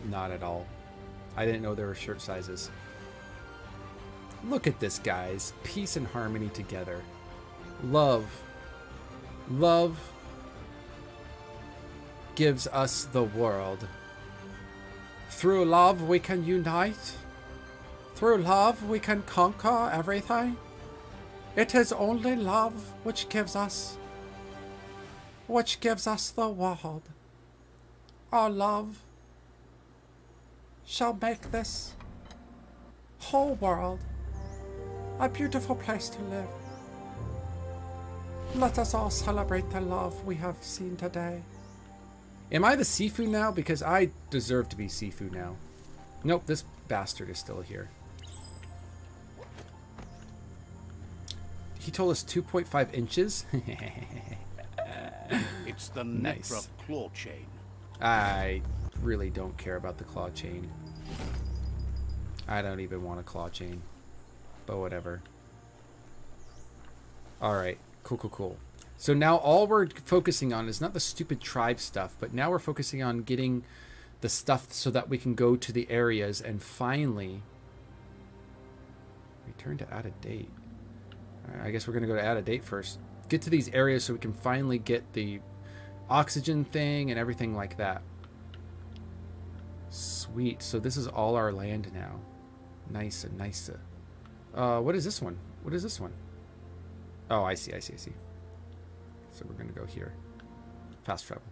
Not at all. I didn't know there were shirt sizes. Look at this, guys. Peace and harmony together. Love. Love gives us the world. Through love, we can unite. Through love, we can conquer everything. It is only love which gives us, which gives us the world. Our love shall make this whole world a beautiful place to live. Let us all celebrate the love we have seen today. Am I the Sifu now? Because I deserve to be Sifu now. Nope, this bastard is still here. He told us 2.5 inches. It's the Nice. Netra claw chain. I really don't care about the claw chain. I don't even want a claw chain. But whatever. Alright. Cool, cool, cool. So now all we're focusing on is not the stupid tribe stuff, but now we're focusing on getting the stuff so that we can go to the areas and finally. return to add a date. I guess we're gonna go to add a date first. Get to these areas so we can finally get the oxygen thing and everything like that. Sweet. So this is all our land now. Nice and nice. Uh, what is this one? What is this one? Oh, I see, I see, I see. So we're gonna go here. Fast travel.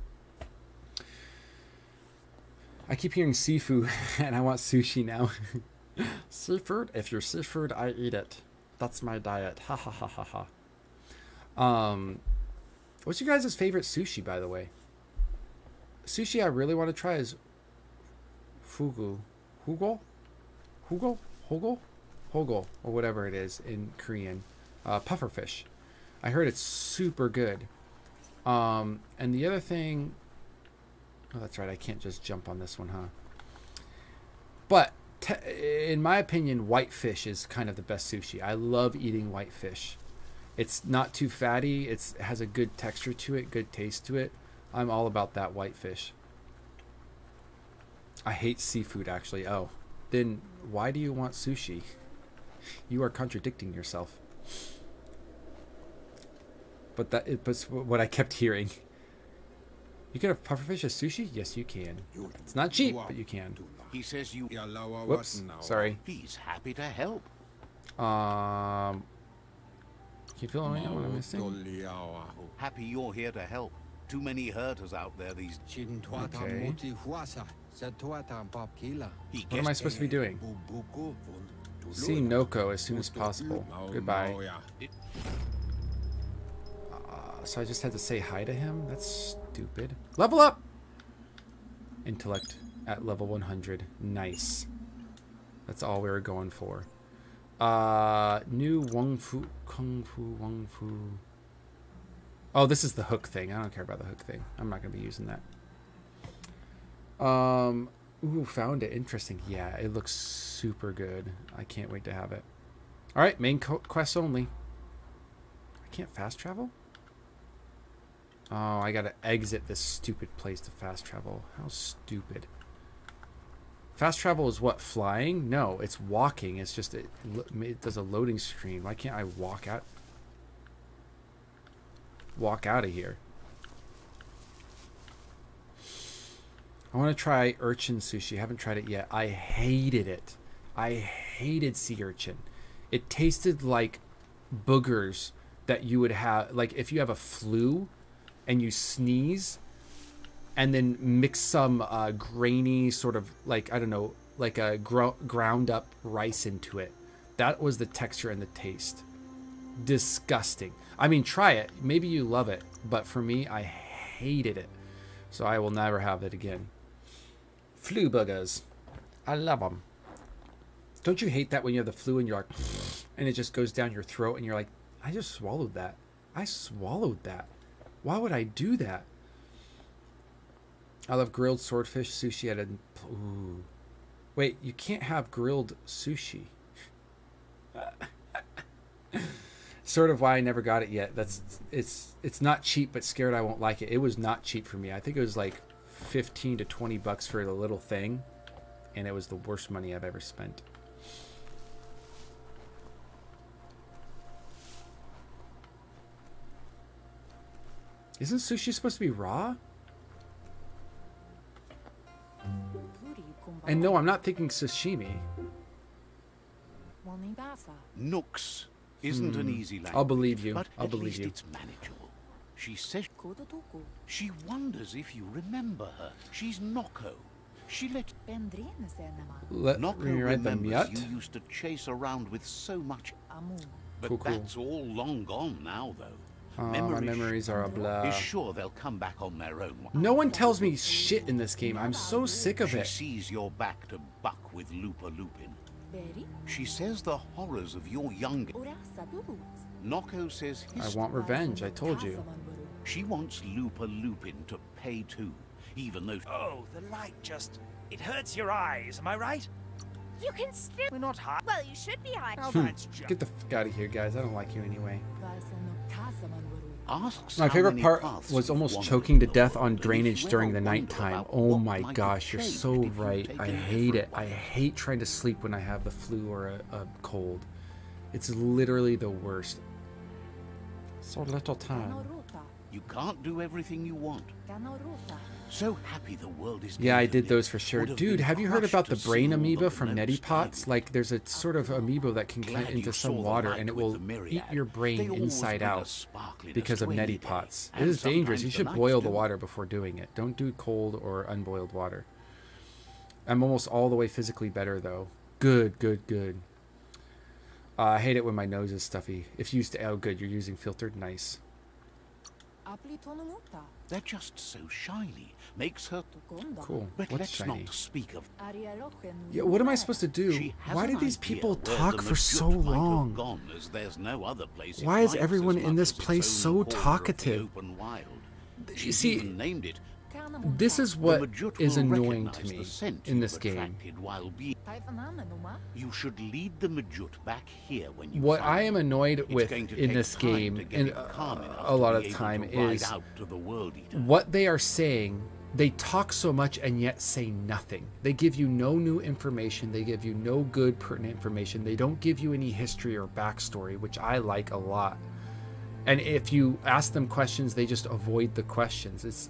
I keep hearing seafood, and I want sushi now. seafood? If you're seafood, I eat it. That's my diet. Ha ha ha ha ha. Um, what's your guys' favorite sushi, by the way? Sushi I really want to try is fugu. Hugo? Hugo? Hogo? Hogo, or whatever it is in Korean. Uh, pufferfish. I heard it's super good. Um, and the other thing Oh, that's right. I can't just jump on this one, huh? But in my opinion, whitefish is kind of the best sushi. I love eating whitefish. It's not too fatty. It's, it has a good texture to it, good taste to it. I'm all about that whitefish. I hate seafood, actually. Oh, then why do you want sushi? You are contradicting yourself. But that it was what I kept hearing. You can have pufferfish as sushi? Yes, you can. It's not cheap, but you can. He says you... Whoops. Sorry. He's happy to help. Um... Can you feel what I'm missing? Happy you're here to help. Too many herders out there these... Okay. He What am I supposed to be doing? See Noko as soon as possible. Goodbye. So I just had to say hi to him? That's stupid. Level up! Intellect at level 100. Nice. That's all we were going for. Uh, new Wong Fu, Kung Fu, Wong Fu. Oh, this is the hook thing. I don't care about the hook thing. I'm not going to be using that. Um, ooh, found it. Interesting. Yeah, it looks super good. I can't wait to have it. All right, main quest only. I can't fast travel? Oh, I gotta exit this stupid place to fast travel. How stupid. Fast travel is what? Flying? No, it's walking. It's just, it, it does a loading screen. Why can't I walk out? Walk out of here. I want to try urchin sushi. I haven't tried it yet. I hated it. I hated sea urchin. It tasted like boogers that you would have, like if you have a flu and you sneeze and then mix some uh, grainy sort of like I don't know like a gro- ground up rice into it. That was the texture and the taste. Disgusting. I mean, try it. Maybe you love it, but for me, I hated it. So I will never have it again. Flu buggers. I love them. Don't you hate that when you have the flu and you're like, and it just goes down your throat and you're like, I just swallowed that. I swallowed that. Why would I do that? I love grilled swordfish sushi at a. Ooh. Wait, you can't have grilled sushi. sort of why I never got it yet. That's it's it's not cheap, but scared I won't like it. It was not cheap for me. I think it was like fifteen to twenty bucks for the little thing, and it was the worst money I've ever spent. Isn't sushi supposed to be raw? And no, I'm not thinking sashimi. Nooks isn't an hmm. easy language. I'll believe you. But I'll believe you. it's manageable. She says she wonders if you remember her. She's Noko. She let Let Noko me write the remembers miat. you used to chase around with so much. But Cool, cool. that's all long gone now, though. Oh, my Memories memories are a blur. is sure they'll come back on their own. No one tells me shit in this game. I'm so sick of it. She it. sees your back to buck with Lupa Lupin. She says the horrors of your younger. Noko says I want revenge. I told you. She wants Lupa Lupin to pay too, even though Oh, the light just. It hurts your eyes, am I right? You can still. We're not high. Well, you should be high. Now Hmm. that's just. Get the fuck out of here, guys. I don't like you anyway. Asks My favorite part was almost choking to death on and if you drainage during the wonder nighttime. Oh my gosh, you're so if you'd right. taken I a hate it. I hate trying to sleep when I have the flu or a, a cold. It's literally the worst. So little time. You can't do everything you want. So happy the world is. Yeah, I did those for sure. Dude, have you heard about the brain amoeba from Neti Pots? Like, there's a sort of amoeba that can get into some water and it will eat your brain inside out because of neti pots. It is dangerous. You should boil the water before doing it. Don't do cold or unboiled water. I'm almost all the way physically better though. Good, good, good. Uh, I hate it when my nose is stuffy. If you used to, oh good, you're using filtered, nice. They're just so shiny. Makes her. Cool. But What's let's shiny? not speak of. Yeah, what am I supposed to do? Why an do these people talk the for so Majut might have long? Gone, as there's no other place Why is everyone in this place so corner of the talkative? open. You see, named it. This is The what Majut is will annoying to me in this game. attracted While being. You should lead the Majut back here when you What I am annoyed with in this game, to and it a lot of time is out the what they are saying. They talk so much and yet say nothing. They give you no new information. They give you no good pertinent information. They don't give you any history or backstory, which I like a lot. And if you ask them questions, they just avoid the questions. It's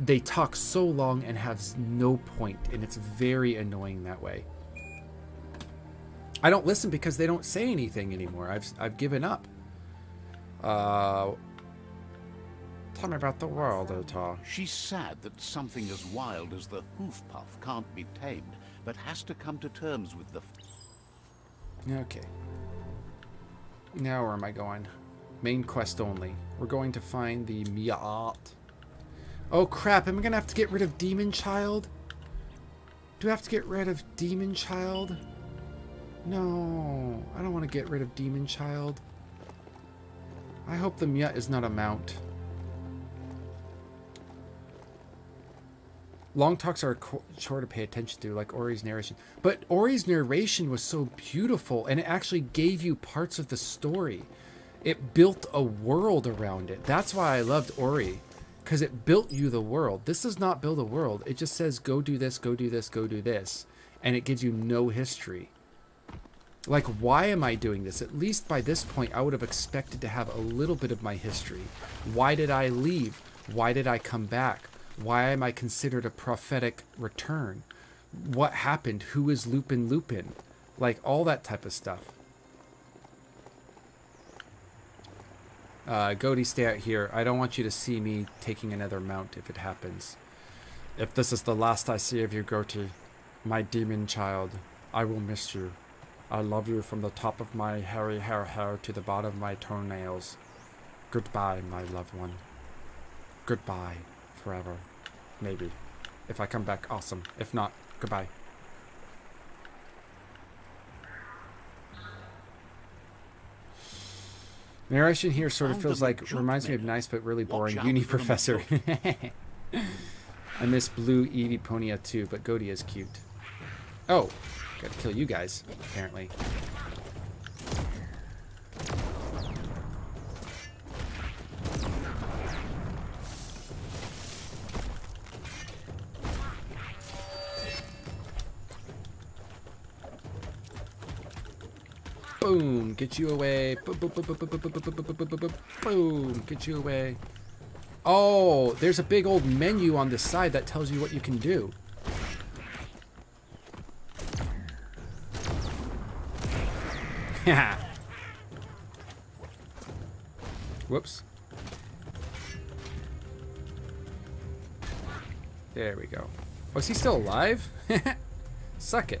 they talk so long and have no point, and it's very annoying that way. I don't listen because they don't say anything anymore. I've I've given up. Uh, tell me about the world, Otar. She's sad that something as wild as the hoof puff can't be tamed, but has to come to terms with the. Okay. Now where am I going? Main quest only. We're going to find the Mia'at. Oh crap, am I gonna have to get rid of Demon Child? Do I have to get rid of Demon Child? No, I don't want to get rid of Demon Child. I hope the Miat is not a mount. Long talks are chore to pay attention to, like Ori's narration. But Ori's narration was so beautiful, and it actually gave you parts of the story. It built a world around it. That's why I loved Ori, because it built you the world. This does not build a world. It just says, go do this, go do this, go do this. And it gives you no history. Like, why am I doing this? At least by this point, I would have expected to have a little bit of my history. Why did I leave? Why did I come back? Why am I considered a prophetic return? What happened? Who is Lupin Lupin? Like, all that type of stuff. Uh, Goaty, stay out here. I don't want you to see me taking another mount if it happens. If this is the last I see of you, Goaty, my demon child, I will miss you. I love you from the top of my hairy hair hair to the bottom of my toenails. Goodbye, my loved one. Goodbye, forever. Maybe. If I come back, awesome. If not, goodbye. Narration here sort of feels like reminds me of nice but really boring uni professor. I miss blue Eevee Ponia too, but Goaty is cute. Oh, gotta kill you guys, apparently. Get you away. Boom. Get you away. Oh, there's a big old menu on this side that tells you what you can do. Whoops. There we go. Was he still alive? Suck it.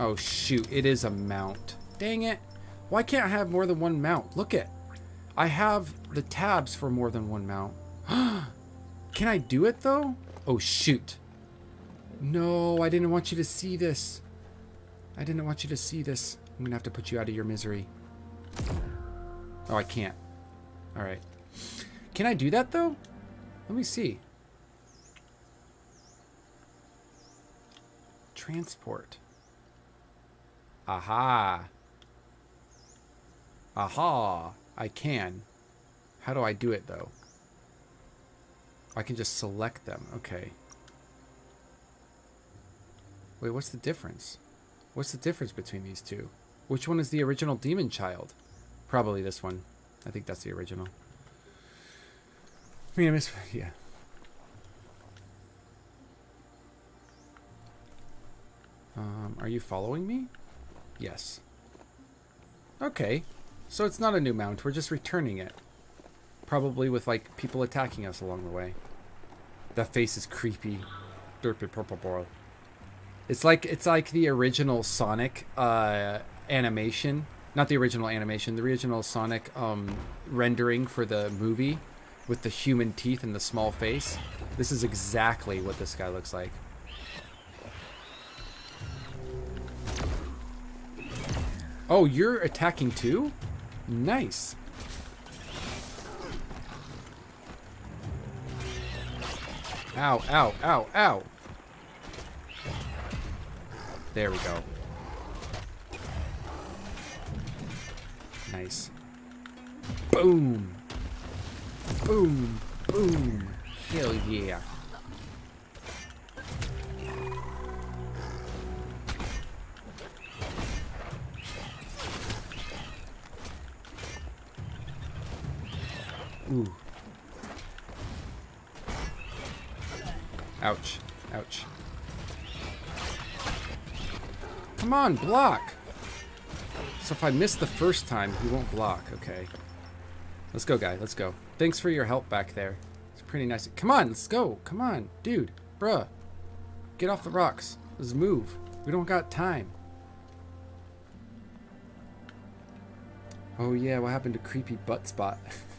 Oh, shoot. It is a mount. Dang it. Why can't I have more than one mount? Look it. I have the tabs for more than one mount. Can I do it, though? Oh, shoot. No, I didn't want you to see this. I didn't want you to see this. I'm going to have to put you out of your misery. Oh, I can't. All right. Can I do that, though? Let me see. Transport. Aha. Aha. I can. How do I do it, though? I can just select them. Okay. Wait, what's the difference? What's the difference between these two? Which one is the original Demon Child? Probably this one. I think that's the original. I mean, I miss, yeah. Um, are you following me? Yes. Okay. So it's not a new mount, we're just returning it. Probably with, like, people attacking us along the way. That face is creepy. Derpy purple boy. It's like it's like the original Sonic uh, animation, not the original animation, the original Sonic um, rendering for the movie with the human teeth and the small face. This is exactly what this guy looks like. Oh, you're attacking too? Nice. Ow, ow, ow, ow. There we go. Nice. Boom. Boom. Boom. Hell yeah. Ooh. Ouch. Ouch. Come on, block! So if I miss the first time, he won't block. Okay. Let's go, guy. Let's go. Thanks for your help back there. It's pretty nice. Come on, let's go. Come on. Dude. Bruh. Get off the rocks. Let's move. We don't got time. Oh yeah, what happened to creepy butt spot?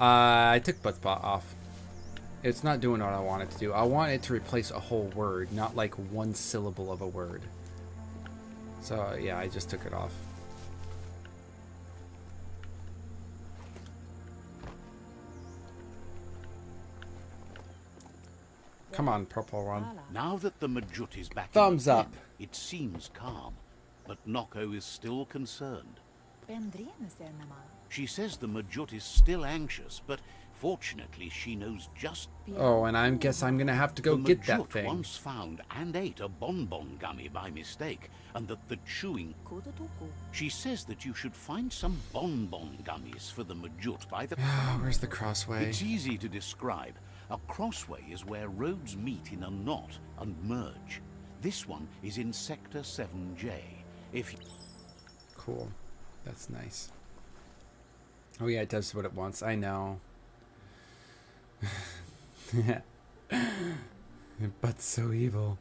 uh, I took butt spot off. It's not doing what I want it to do. I want it to replace a whole word, not like one syllable of a word. So yeah, I just took it off. Come on, purple one. Now that the Majut is back Thumbs in the up. pen, it seems calm, but Noko is still concerned. She says the Majut is still anxious, but fortunately she knows just Oh, and I guess I'm gonna have to go the get that Majut thing. once found and ate a bonbon gummy by mistake, and that the chewing... She says that you should find some bonbon gummies for the Majut by the... Where's the crossway? It's easy to describe. A crossway is where roads meet in a knot and merge. This one is in Sector 7J. If Cool. That's nice. Oh yeah, it does what it wants. I know. yeah. but so evil.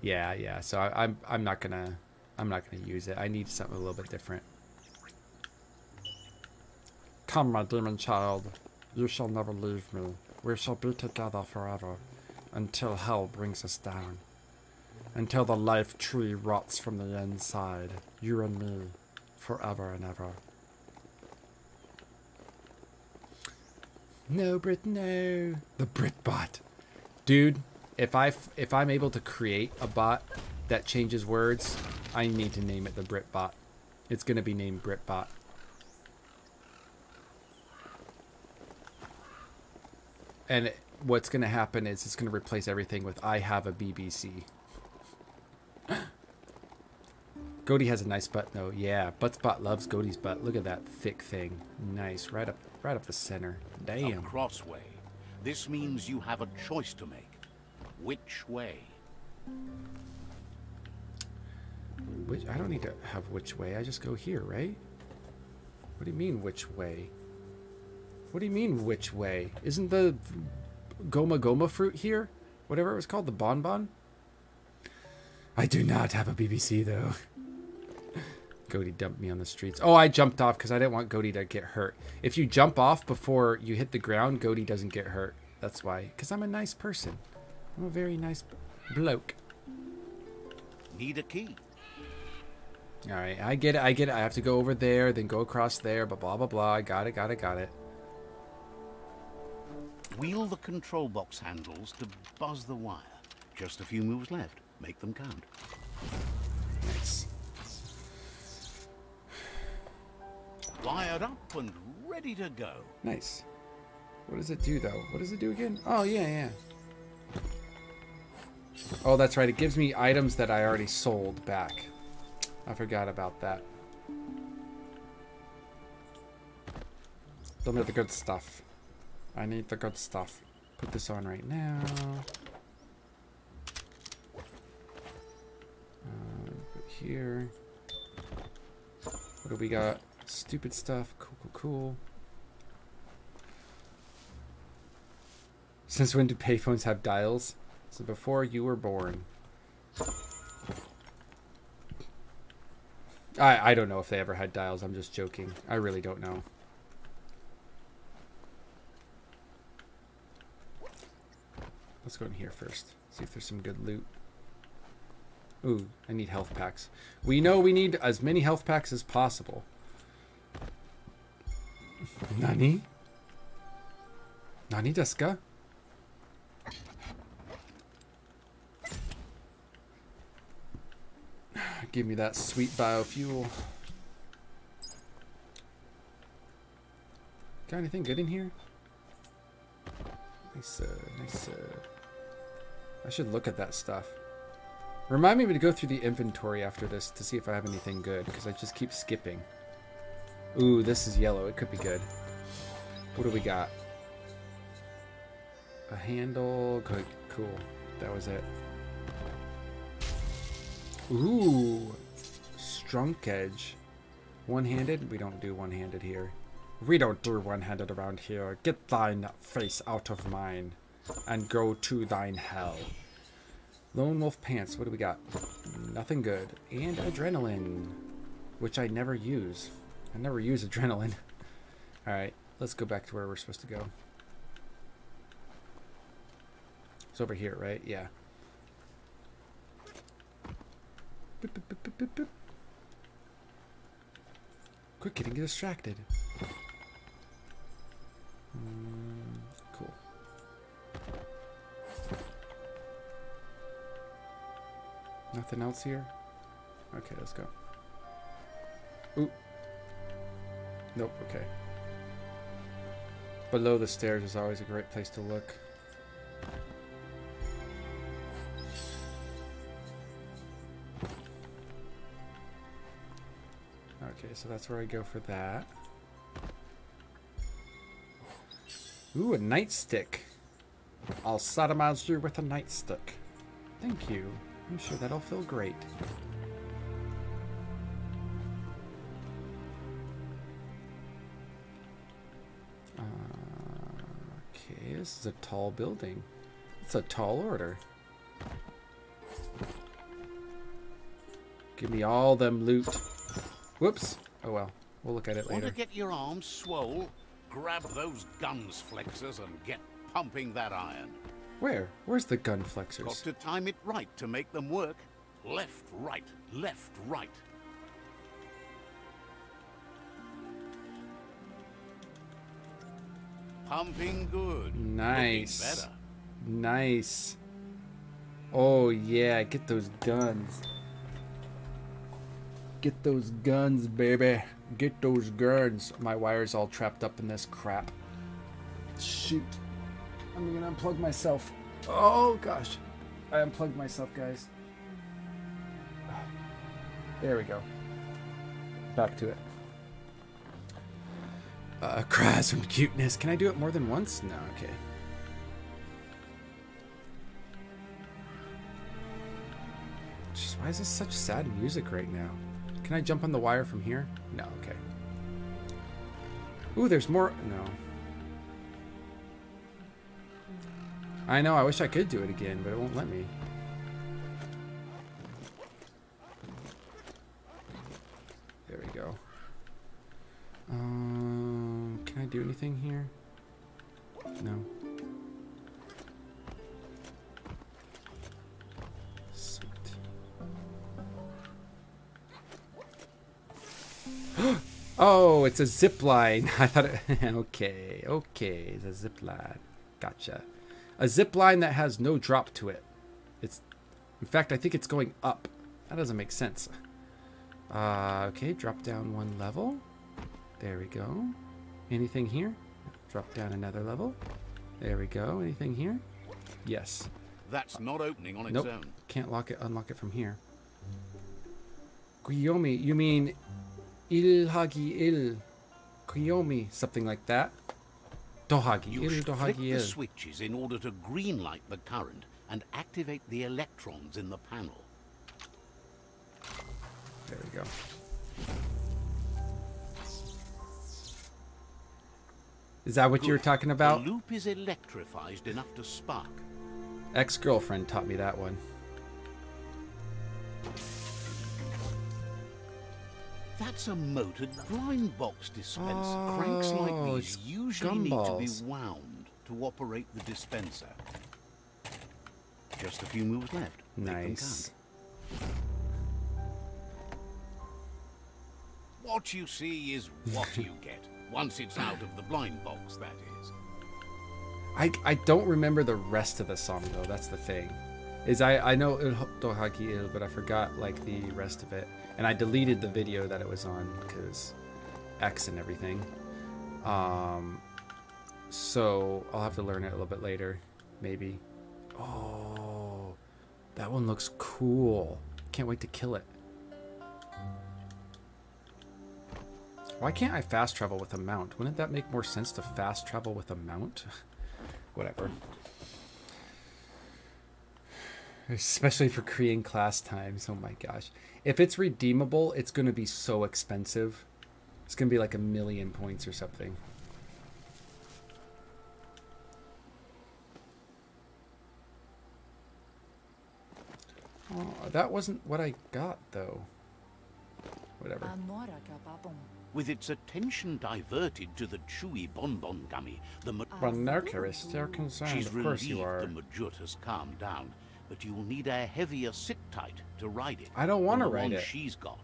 Yeah, yeah. So I, I'm I'm not gonna I'm not gonna use it. I need something a little bit different. Come, my demon child. You shall never leave me. We shall be together forever, until hell brings us down. Until the life tree rots from the inside. You and me, forever and ever. No, Brit, no. The Brit bot. Dude, if I if I'm able to create a bot that changes words, I need to name it the Brit bot. It's gonna be named Brit bot. And it- what's gonna happen is it's gonna replace everything with I have a BBC. Goaty has a nice butt though. Yeah, butt spot loves Goaty's butt. Look at that thick thing. Nice, right up, right up the center. a Damn. crossway, this means you have a choice to make. Which way? Which I don't need to have which way. I just go here, right? What do you mean which way? What do you mean which way? Isn't the Goma Goma fruit here? Whatever it was called, the bonbon? I do not have a BBC though. Goaty dumped me on the streets. Oh, I jumped off because I didn't want Goaty to get hurt. If you jump off before you hit the ground, Goaty doesn't get hurt. That's why. Because I'm a nice person. I'm a very nice bloke. Need a key. All right, I get it. I get it. I have to go over there, then go across there, but blah blah blah. I got it. Got it. Got it. Wheel the control box handles to buzz the wire. Just a few moves left. Make them count. Nice. Wired up and ready to go. Nice. What does it do though? What does it do again? Oh yeah, yeah. Oh, that's right. It gives me items that I already sold back. I forgot about that. Don't need the good stuff. I need the good stuff. Put this on right now. Uh, here. What do we got? Stupid stuff. Cool, cool, cool. Since when do payphones have dials? So before you were born. I I don't know if they ever had dials. I'm just joking. I really don't know. Let's go in here first. See if there's some good loot. Ooh, I need health packs. We know we need as many health packs as possible. Nani? Nani desu ka? Give me that sweet biofuel. Got anything good in here? Nice, uh, nice, uh... I should look at that stuff. Remind me to go through the inventory after this to see if I have anything good, because I just keep skipping. Ooh, this is yellow. It could be good. What do we got? A handle. Good. Cool. That was it. Ooh. Strunk edge. One-handed? We don't do one-handed here. We don't do one-handed around here. Get thine face out of mine. And go to thine hell. Lone Wolf Pants. What do we got? Nothing good. And adrenaline. Which I never use. I never use adrenaline. Alright. Let's go back to where we're supposed to go. It's over here, right? Yeah. Boop, boop, boop. Quit getting distracted. Mm, cool. Nothing else here? Okay, let's go. Ooh. Nope, okay. Below the stairs is always a great place to look. Okay, so that's where I go for that. Ooh, a nightstick. I'll sodomize you with a nightstick. Thank you. I'm sure that'll feel great. This is a tall building. It's a tall order. Give me all them loot. Whoops. Oh well. We'll look at it Want to get your arms swole? Grab those guns flexors and get pumping that iron. Where? Where's the gun flexors? Got to time it right to make them work. Left, right, left, right. Pumping good. Nice. Nice. Oh yeah, get those guns. Get those guns, baby. Get those guns. My wire's all trapped up in this crap. Shoot. I'm gonna unplug myself. Oh gosh. I unplugged myself, guys. There we go. Back to it. Uh, cries from cuteness. Can I do it more than once? No, okay. Just, why is this such sad music right now? Can I jump on the wire from here? No, okay. Ooh, there's more. No. I know, I wish I could do it again, but it won't let me. Do anything here? No. Sweet. oh, it's a zip line. I thought it. okay, okay, it's a zip line. Gotcha. A zip line that has no drop to it. It's, in fact, I think it's going up. That doesn't make sense. Uh, okay, drop down one level. There we go. Anything here? Drop down another level. There we go. Anything here? Yes. That's not opening on its Nope. own. Can't lock it, unlock it from here. Guyomi, you mean Ilhagi Il Guyomi, something like that? Dohagi, You Il should flick Dohagi the switches in order to greenlight the current and activate the electrons in the panel. There we go. Is that what you were talking about? The loop is electrified enough to spark. Ex-girlfriend taught me that one. That's a motored blind box dispenser. Cranks oh, like Oh, these usually need to be wound to operate the dispenser. Just a few moves left. Nice. What you see is what you get. Once it's out of the blind box, that is. I, I don't remember the rest of the song though. That's the thing. Is I I know Il but I forgot like the rest of it, and I deleted the video that it was on because X and everything. Um, so I'll have to learn it a little bit later, maybe. Oh, that one looks cool. Can't wait to kill it. Why can't I fast travel with a mount? Wouldn't that make more sense to fast travel with a mount? Whatever. Especially for Korean class times. Oh my gosh. If it's redeemable, it's going to be so expensive. It's going to be like a million points or something. Oh, that wasn't what I got though. Whatever. With its attention diverted to the chewy bonbon gummy, the ma- Banarker is still concerned. she's Of course you relieved are. the Majut has calmed down, but you'll need a heavier sit-tight to ride it. I don't wanna ride one it. she's got.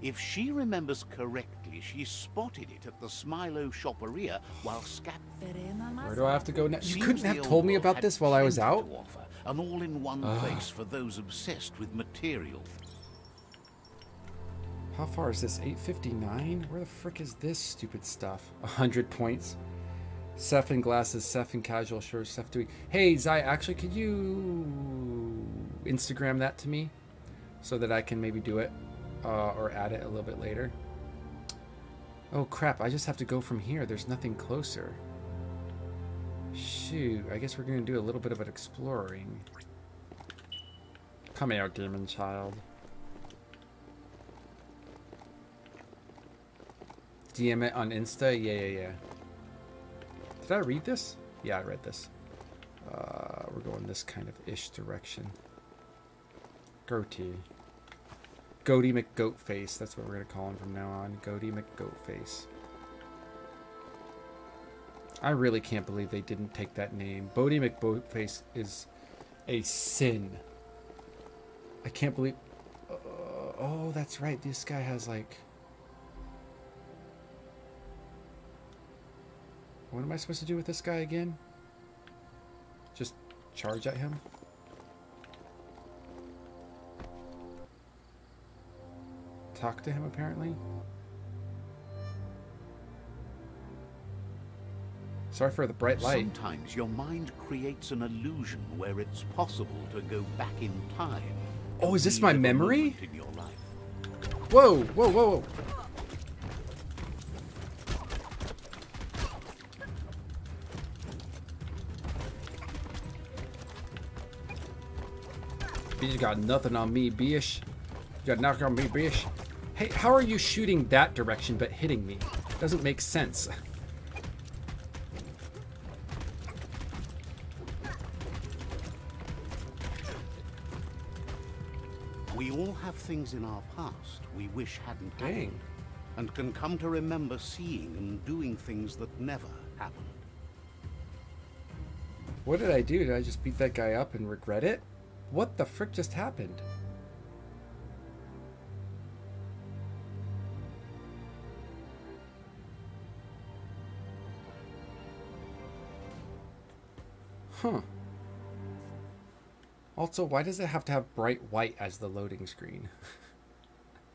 If she remembers correctly, she spotted it at the Smilo shopperia while scat. Where do I have to go now? You Seems couldn't have told me about this while I was out? to offer, an all-in-one ah. place for those obsessed with material. How far is this? 859? Where the frick is this stupid stuff? 100 points. Seth in glasses, Seth in casual shirts, Seth doing. Hey, Zai, actually, could you Instagram that to me so that I can maybe do it uh, or add it a little bit later? Oh crap, I just have to go from here. There's nothing closer. Shoot, I guess we're going to do a little bit of an exploring. Come here, demon child. DM it on Insta? Yeah, yeah, yeah. Did I read this? Yeah, I read this. Uh, we're going this kind of ish direction. Goatee. Goatee McGoatface. That's what we're going to call him from now on. Goatee McGoatface. I really can't believe they didn't take that name. Boaty McBoatface is a sin. I can't believe. Uh, oh, that's right. This guy has like. What am I supposed to do with this guy again? Just charge at him? Talk to him, apparently? Sorry for the bright light. Sometimes your mind creates an illusion where it's possible to go back in time. Oh, is this my memory? In your life. Whoa, whoa, whoa, whoa. You just got nothing on me, bish. You got nothing on me, bish. Hey, how are you shooting that direction but hitting me? Doesn't make sense. We all have things in our past we wish hadn't Dang. happened, and can come to remember seeing and doing things that never happened. What did I do? Did I just beat that guy up and regret it? What the frick just happened? Huh. Also, why does it have to have bright white as the loading screen?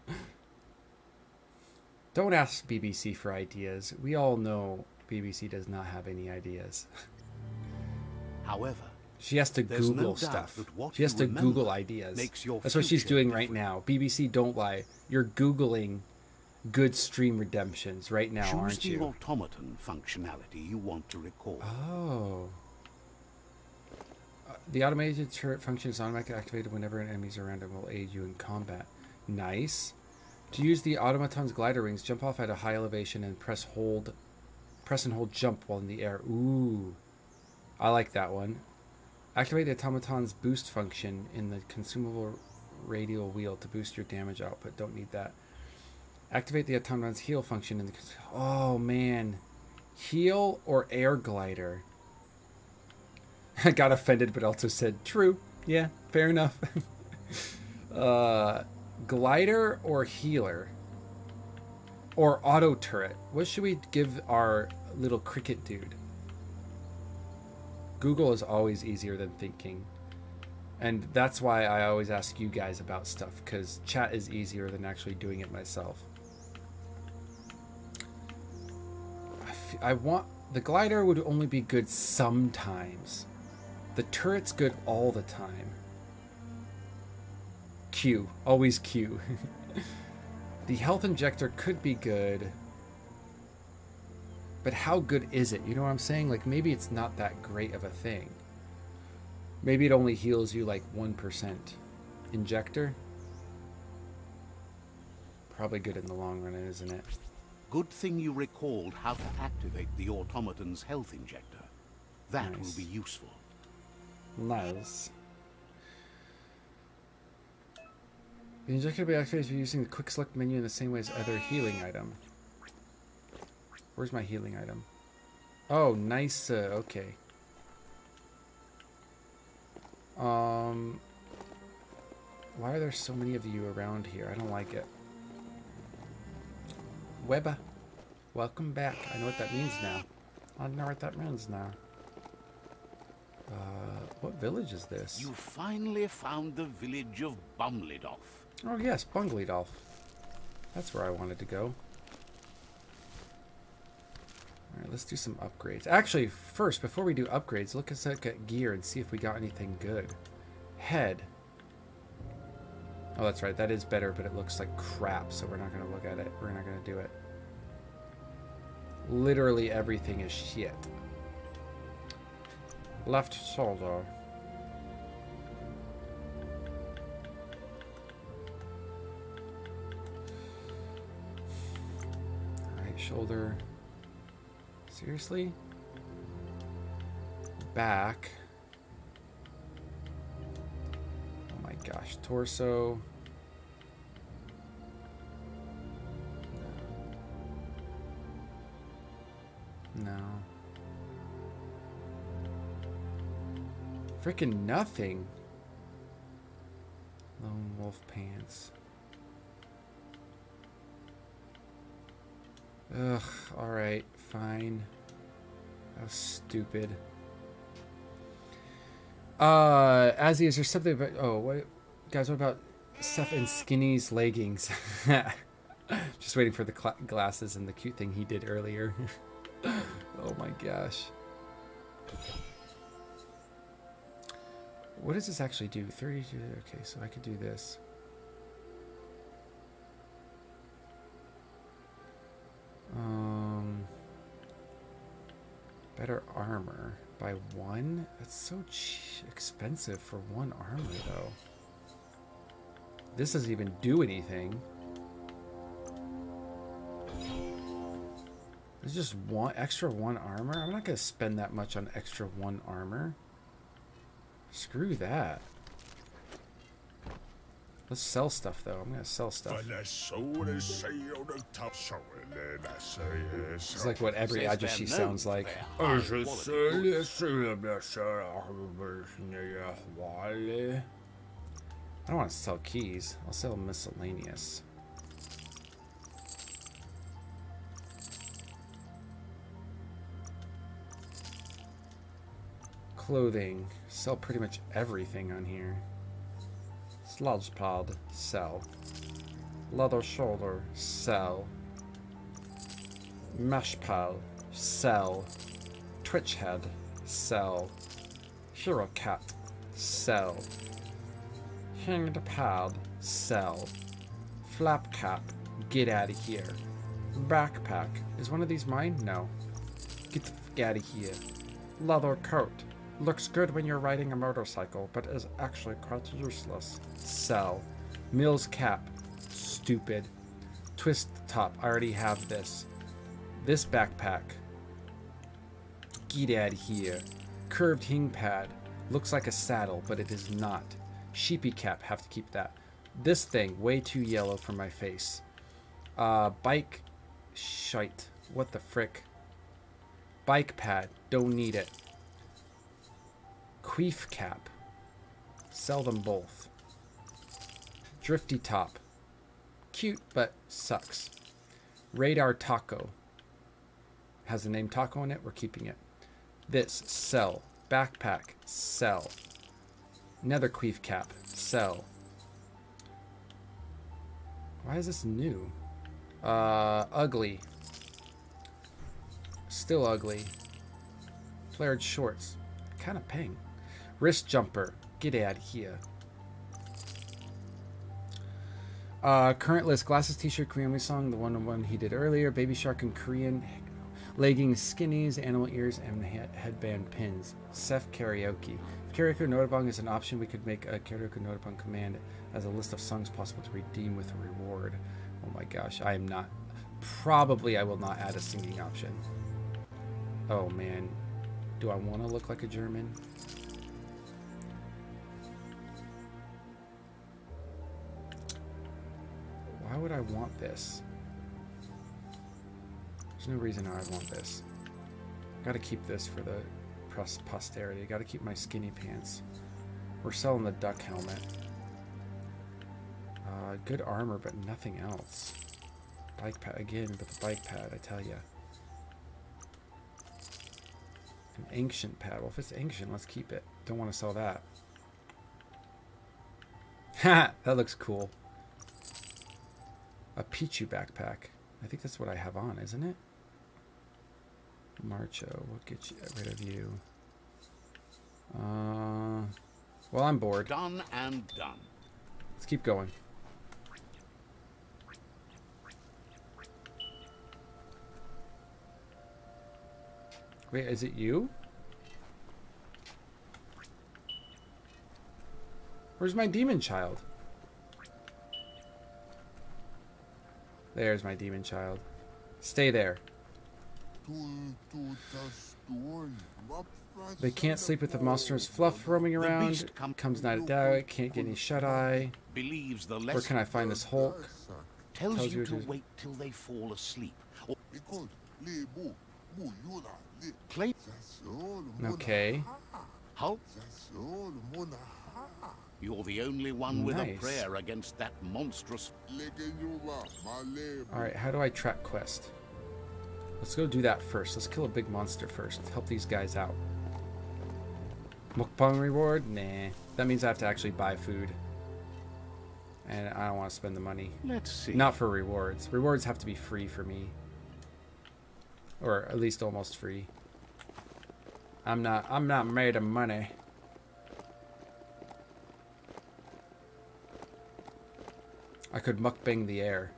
Don't ask BBC for ideas. We all know BBC does not have any ideas. However, She has to There's Google doubt stuff. She has to Google ideas. That's what she's doing right now. BBC, don't lie. You're Googling good stream redemptions right now, Choose aren't the you? automaton functionality you want to recall. Oh. Uh, The automated turret function is automatically activated whenever an enemy's around and will aid you in combat. Nice. To use the automaton's glider wings, jump off at a high elevation and press hold press and hold jump while in the air. Ooh. I like that one. Activate the automaton's boost function in the consumable radial wheel to boost your damage output. Don't need that. Activate the automaton's heal function in the Oh man. Heal or air glider? I got offended, but also said, true. Yeah, fair enough. uh, glider or healer? Or auto turret? What should we give our little cricket dude? Google is always easier than thinking. And that's why I always ask you guys about stuff, because chat is easier than actually doing it myself. I, want. The glider would only be good sometimes. The turret's good all the time. Q. Always Q. the health injector could be good. But how good is it? You know what I'm saying? Like, maybe it's not that great of a thing. Maybe it only heals you like 1%. Injector? Probably good in the long run, isn't it? Good thing you recalled how to activate the automaton's health injector. That will be useful. Nice. The injector will be activated using the quick select menu in the same way as other healing item. Where's my healing item? Oh, nice. Uh, okay. Um, why are there so many of you around here? I don't like it. Webba, welcome back. I know what that means now. I know what that means now. Uh, what village is this? You finally found the village of Bumlidoff. Oh yes, Bungleydolf. That's where I wanted to go. Alright, let's do some upgrades. Actually, first, before we do upgrades, look at gear and see if we got anything good. Head. Oh, that's right. That is better, but it looks like crap, so we're not going to look at it. We're not going to do it. Literally everything is shit. Left shoulder. Right shoulder. Seriously? Back. Oh my gosh. Torso. No. Freaking nothing. Lone wolf pants. Ugh, alright, fine. Was stupid. Uh, Azzy, is there something about. Oh, what. Guys, what about stuff in Skinny's leggings? Just waiting for the glasses and the cute thing he did earlier. oh my gosh. What does this actually do? 32. Okay, so I could do this. Um, better armor by one. That's so expensive for one armor, though. This doesn't even do anything. There's just one extra one armor. I'm not gonna spend that much on extra one armor. Screw that. Let's sell stuff though. I'm gonna sell stuff. It's like what every Says Ajashi sounds like. for their I don't want to sell keys. I'll sell miscellaneous. Clothing. Sell pretty much everything on here. Sludge pod. Sell. Leather shoulder. Sell. Mesh pal. Sell. Twitch head. Sell. Hero Cat. Sell. Hanged Pad. Sell. Flap Cap. Get out of here. Backpack. Is one of these mine? No. Get the f out of here. Leather coat. Looks good when you're riding a motorcycle, but is actually quite useless. Sell. Mills cap. Stupid. Twist top. I already have this. This backpack. Of here. Curved hing pad. Looks like a saddle, but it is not. Sheepy cap. Have to keep that. This thing. Way too yellow for my face. Uh, bike. Shite. What the frick? Bike pad. Don't need it. Queef cap. Sell them both. Drifty top. Cute, but sucks. Radar taco. Has the name taco in it. We're keeping it. This. Sell. Backpack. Sell. Nether queef cap. Sell. Why is this new? Uh, ugly. Still ugly. Flared shorts. Kind of ping. Wrist jumper. Get out of here. Uh, current list: glasses, t-shirt, Korean song, the one one he did earlier, Baby Shark in Korean, leggings, skinnies, animal ears, and he- headband pins. Seth karaoke. If karaoke noraebang is an option, we could make a karaoke noraebang command as a list of songs possible to redeem with a reward. Oh my gosh, I am not. Probably I will not add a singing option. Oh man, do I want to look like a German? Why would I want this? There's no reason I want this. Gotta keep this for the posterity. Gotta keep my skinny pants. We're selling the duck helmet. Uh, good armor, but nothing else. Bike pad again, but the bike pad, I tell ya. An ancient pad. Well, if it's ancient, let's keep it. Don't want to sell that. Ha! that looks cool. A Pichu backpack. I think that's what I have on, isn't it? Marcho, we'll get you, rid of you. Uh, well, I'm bored. Done and done. Let's keep going. Wait, is it you? Where's my demon child? There's my demon child. Stay there. They can't sleep with the monstrous fluff roaming around. Comes night at out. Can't get any shut eye. Where can I find this Hulk? tells, tells you you to to- wait till they fall asleep. Or Okay. Hulk. You're the only one with a prayer against that monstrous. Alright, how do I track quest? Let's go do that first. Let's kill a big monster first. Help these guys out. Mukbang reward? Nah. That means I have to actually buy food. And I don't want to spend the money. Let's see. Not for rewards. Rewards have to be free for me. Or at least almost free. I'm not I'm not made of money. I could mukbang the air.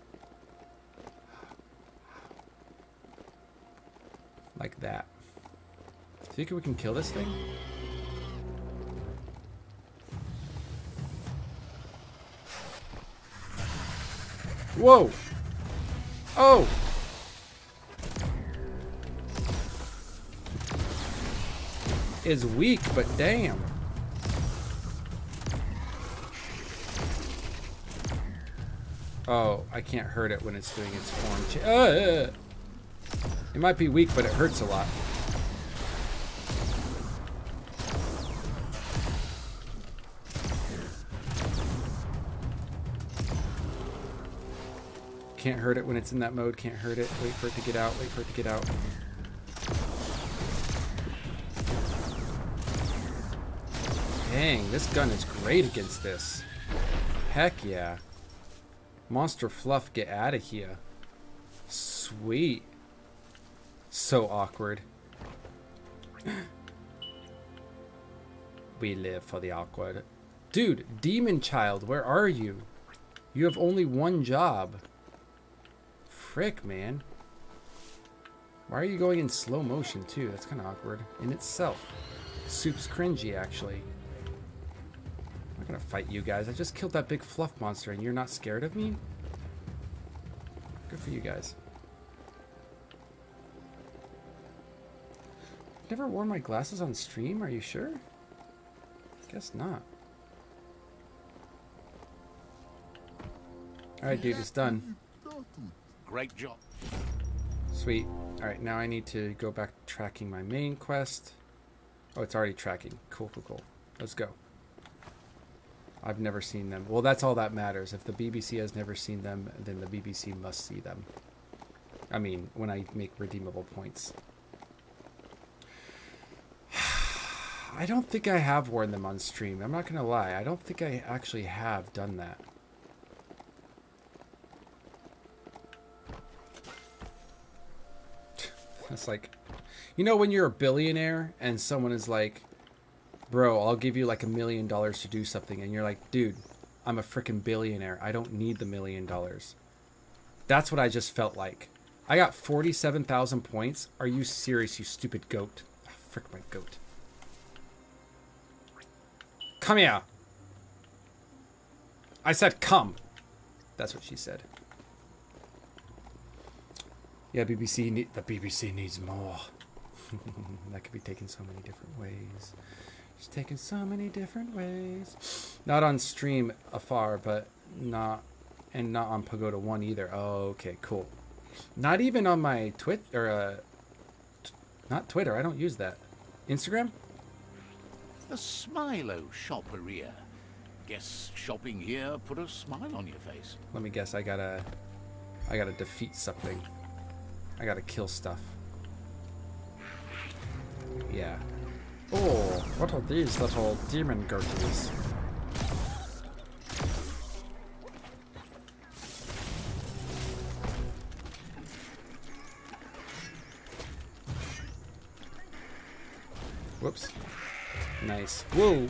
Like that. Think we can kill this thing? Whoa! Oh! Is weak, but damn. Oh, I can't hurt it when it's doing its form cha- uh, It might be weak, but it hurts a lot. Can't hurt it when it's in that mode. Can't hurt it. Wait for it to get out. Wait for it to get out. Dang, this gun is great against this. Heck yeah. Monster Fluff, get out of here. Sweet. So awkward. We live for the awkward. Dude, Demon Child, where are you? You have only one job. Frick, man. Why are you going in slow motion, too? That's kind of awkward in itself. Soup's cringy, actually. I'm gonna fight you guys. I just killed that big fluff monster, and you're not scared of me? Good for you guys. Never wore my glasses on stream, are you sure? Guess not. Alright, dude, it's done. Great job. Sweet. Alright, now I need to go back tracking my main quest. Oh, it's already tracking. Cool, cool, cool. Let's go. I've never seen them. Well, that's all that matters. If the BBC has never seen them, then the BBC must see them. I mean, when I make redeemable points. I don't think I have worn them on stream. I'm not going to lie. I don't think I actually have done that. It's like, you know, when you're a billionaire and someone is like, bro, I'll give you like a million dollars to do something. And you're like, dude, I'm a freaking billionaire. I don't need the million dollars. That's what I just felt like. I got 47,000 points. Are you serious, you stupid goat? Oh, frick my goat. Come here. I said come. That's what she said. Yeah, BBC. The BBC needs more. that could be taken so many different ways. It's taken so many different ways. Not on stream afar, but not, and not on Pagoda One either. Oh, okay, cool. Not even on my twit or uh, not Twitter. I don't use that. Instagram. The Smilo shopperia. Guess shopping here put a smile on your face. Let me guess. I gotta, I gotta defeat something. I gotta kill stuff. Yeah. Oh, what are these little demon goatees? Whoops. Nice. Whoa!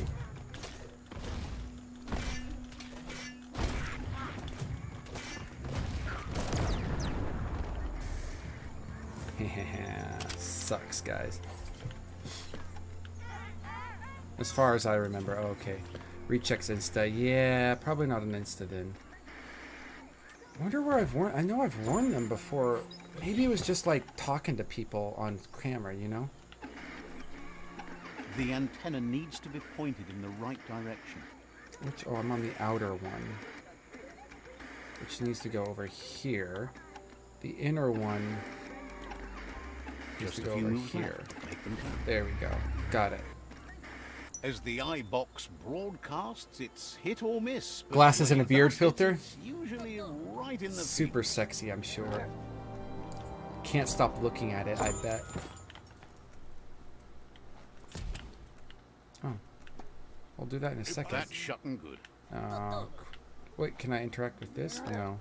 As far as I remember. Oh, okay. Rechecks Insta. Yeah, probably not an Insta then. wonder where I've worn... I know I've worn them before. Maybe it was just like talking to people on camera, you know? The antenna needs to be pointed in the right direction. Which... Oh, I'm on the outer one. Which needs to go over here. The inner one needs Just to a go few over here. left. Make them. There we go. Got it. As the iBox broadcasts, it's hit or miss. Glasses and a beard filter? Usually right in the Super sexy, I'm sure. Can't stop looking at it, I bet. Oh. I'll do that in a second. That's shut and good. Uh, wait, can I interact with this? No.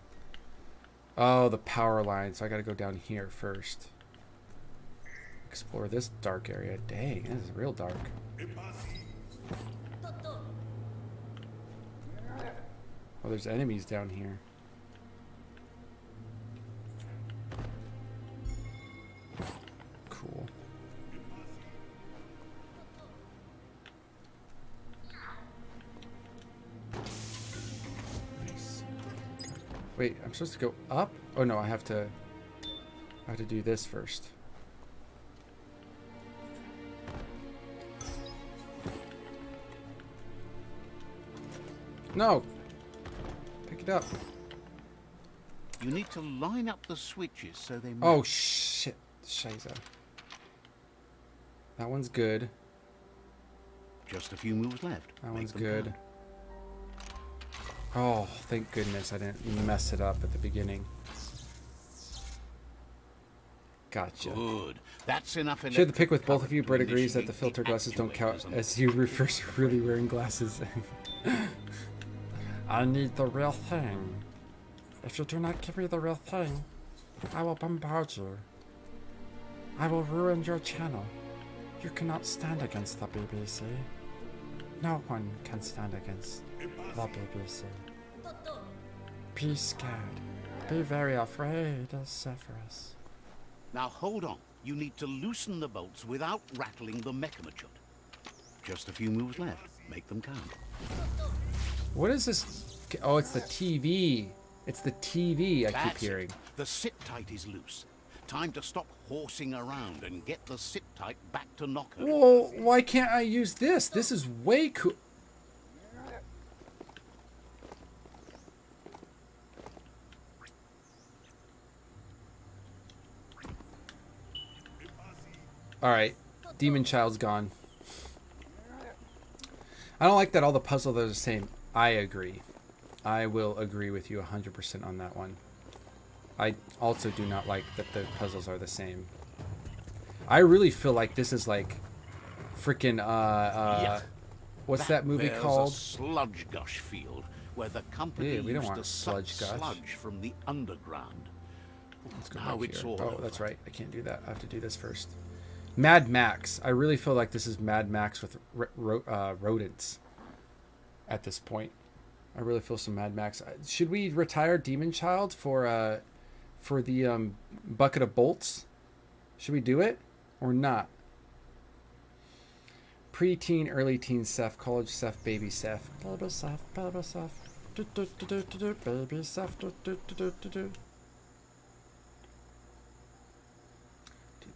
Oh, the power line. So I gotta go down here first. Explore this dark area. Dang, this is real dark. Oh, there's enemies down here. Cool. Nice. Wait, I'm supposed to go up? Oh no, I have to. I have to do this first. No. Pick it up. You need to line up the switches so they oh, match. Oh shit, Shiza. That one's good. Just a few moves left. That Make one's good. count. Oh, thank goodness I didn't mess it up at the beginning. Gotcha. Good. That's enough. Share the pic with both of you. Brett agrees that the filter glasses don't count as you refers to really wearing glasses. I need the real thing. If you do not give me the real thing, I will bombard you. I will ruin your channel. You cannot stand against the BBC. No one can stand against the BBC. Be scared. Be very afraid of Sephiroth. Now hold on. You need to loosen the bolts without rattling the mechamachut. Just a few moves left. Make them count. What is this? Oh, it's the TV. It's the TV I keep hearing. it. The sit tight is loose. Time to stop horsing around and get the sit tight back to Knocko. Well, why can't I use this? This is way cool. Alright, Demon Child's gone. I don't like that all the puzzles are the same. I agree. I will agree with you 100% on that one. I also do not like that the puzzles are the same. I really feel like this is like freaking uh uh what's that, movie called? A sludge gush field where the company Yeah, we don't used want to suck sludge gush. sludge from the underground. Let's go Now back it's here. all Oh, over. that's right. I can't do that. I have to do this first. Mad Max. I really feel like this is Mad Max with ro- uh, rodents at this point. I really feel some Mad Max. Uh, Should we retire Demon Child for uh for the um bucket of bolts? Should we do it or not? Pre-teen, early teen Seth, college Seth, baby Seth. Baby Seth, baby Seth. Do, do, do, do, do, do, baby Seth. Do, do, do. Dude,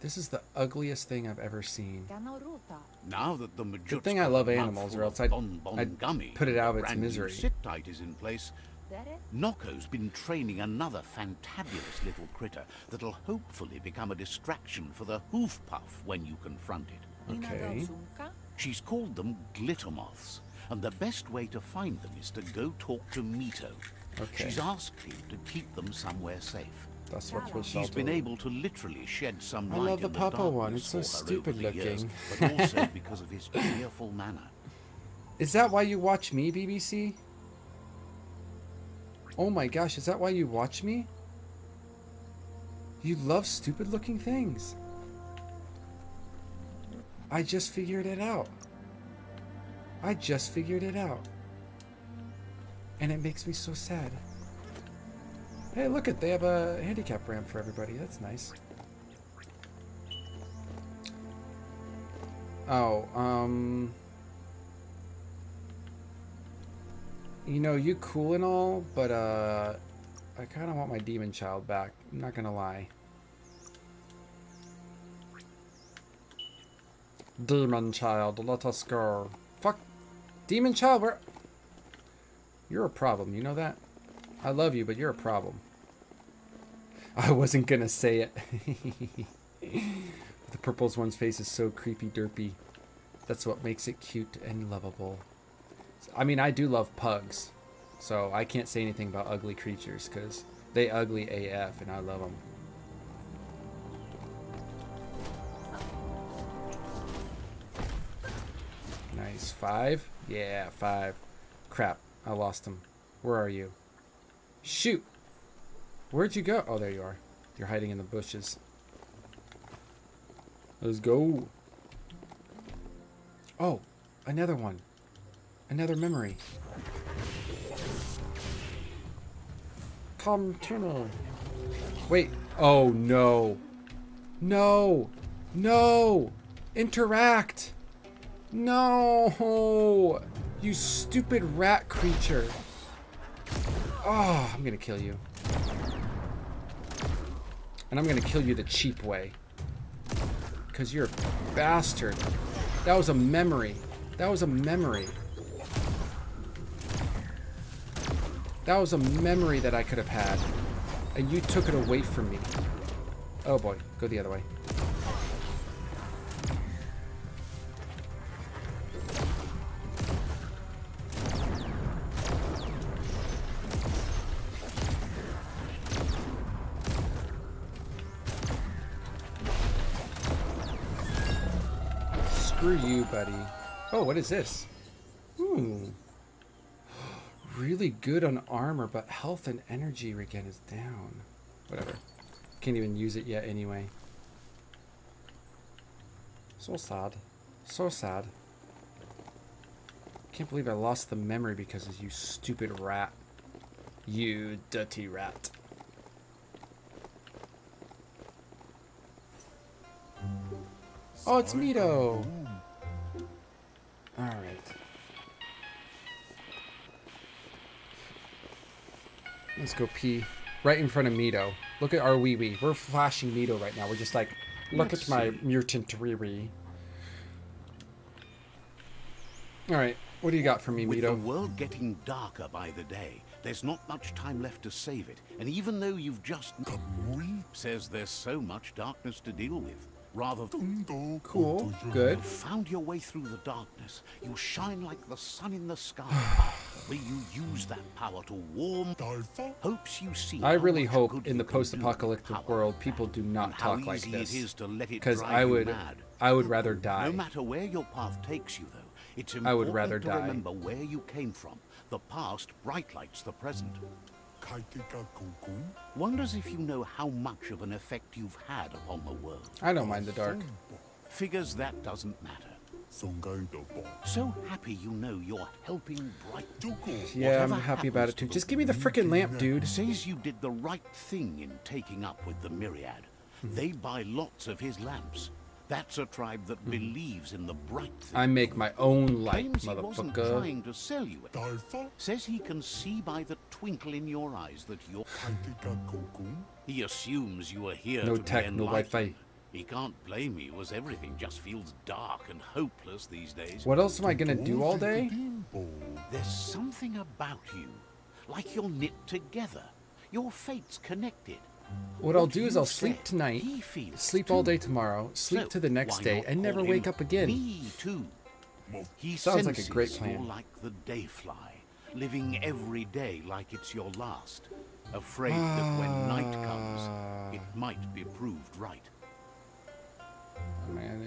this is the ugliest thing I've ever seen. Now that the Good thing I love animals, or else I'd- Bon Bon I'd Gummy put it out of its misery. Sit tight is in place. Nocco's been training another fantabulous little critter that'll hopefully become a distraction for the hoof puff when you confront it. Okay. She's called them glitter moths, and the best way to find them is to go talk to Mito. Okay. She's asked him to keep them somewhere safe. That's what we He's been able to literally shed some I light love the in purple darkness one. It's so for her over stupid the years, looking. but also because of his cheerful manner. Is that why you watch me, BBC? Oh my gosh, is that why you watch me? You love stupid looking things. I just figured it out. I just figured it out. And it makes me so sad. Hey, look it, they have a handicap ramp for everybody. That's nice. Oh, um You know, you cool and all, but uh I kind of want my demon child back. I'm not to lie. Demon child, let us go. Fuck. Demon child, where You're a problem, you know that? I love you, but you're a problem. I wasn't to say it. the purple's one's face is so creepy derpy. That's what makes it cute and lovable. I mean, I do love pugs, so I can't say anything about ugly creatures because they ugly AF and I love them. Nice. Five? Yeah, five. Crap. I lost him. Where are you? Shoot! Where'd you go? Oh, there you are. You're hiding in the bushes. Let's go. Oh, another one. Another memory. Come to me. Wait. Oh, no. No. No. Interact. No. You stupid rat creature. Oh, I'm going to kill you. And I'm going to kill you the cheap way. Because you're a bastard. That was a memory. That was a memory. That was a memory that I could have had. And you took it away from me. Oh boy, go the other way. You, buddy. Oh, what is this? Ooh. Hmm. Really good on armor, but health and energy regen is down. Whatever. Can't even use it yet anyway. So sad. So sad. Can't believe I lost the memory because of you stupid rat. You dirty rat. Oh, it's Mito. All right. Let's go pee. Right in front of Mito. Look at our wee wee. We're flashing Mito right now. We're just like, look Let's at my see. mutant Riri. Alright, what do you got for me, With the world getting darker by the day, there's not much time left to save it. And even though you've just Kamui. says there's so much darkness to deal with, rather Tundo. Cool, Kotoyo. good. You found your way through the darkness. You shine like the sun in the sky. Will you use that power to warm Dalfa. hopes you see? I really hope in the can do with post-apocalyptic world people do not talk like this. It is to let it Because I would, mad. I would rather die. No matter where your path takes you, though, it's I important would rather to die. remember where you came from. The past bright lights the present. Kaiteka Kokun. Wonders if you know how much of an effect you've had upon the world. I don't mind the dark. Figures that doesn't matter. So happy you know you're helping bright. Joko. Yeah, I'm happy about it too. Just give me the freaking lamp, dude. Says you did the right thing in taking up with the Myriad. Mm-hmm. They buy lots of his lamps. That's a tribe that believes in the bright thing. Mm-hmm. I make my own light, Claims he wasn't trying to sell you it. Dalfa. Says he can see by the twinkle in your eyes that you're. Kaiteka Kokun. He assumes you are here No to tech, be no enlightened. Wi-Fi. He can't blame you, as everything just feels dark and hopeless these days. What else am I gonna do all day? There's something about you, like you're knit together. Your fate's connected. What I'll do is I'll sleep tonight, sleep all day tomorrow, sleep to the next day, and never wake up again. Me too. He Sounds like a great plan. Like the dayfly, living every day like it's your last, afraid that when night comes, it Ah. might be proved right. Oh, man,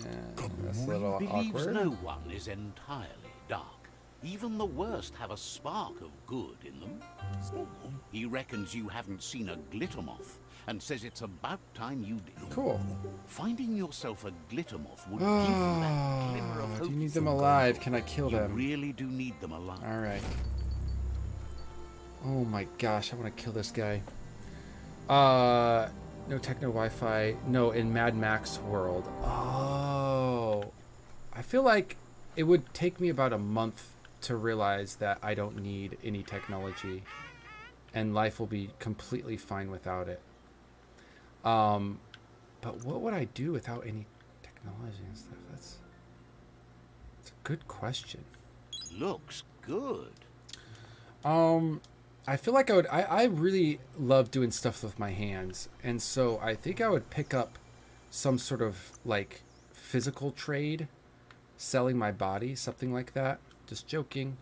that's a little Believes awkward. no one is entirely dark. Even the worst have a spark of good in them. He reckons you haven't seen a glitter moth and says it's about time you did. Cool. Finding yourself a glitter moth would give you that glimmer of Ah, hope. do you need them alive? Can I kill You them? really do need them alive. All right. Oh my gosh, I want to kill this guy. Uh, no techno Wi-Fi. No, in Mad Max world. Oh, I feel like it would take me about a month to realize that I don't need any technology, and life will be completely fine without it. Um, but what would I do without any technology and stuff? That's that's a good question. Looks good. Um, I feel like I would. I, I really love doing stuff with my hands, and so I think I would pick up some sort of like physical trade, selling my body, something like that. Just joking.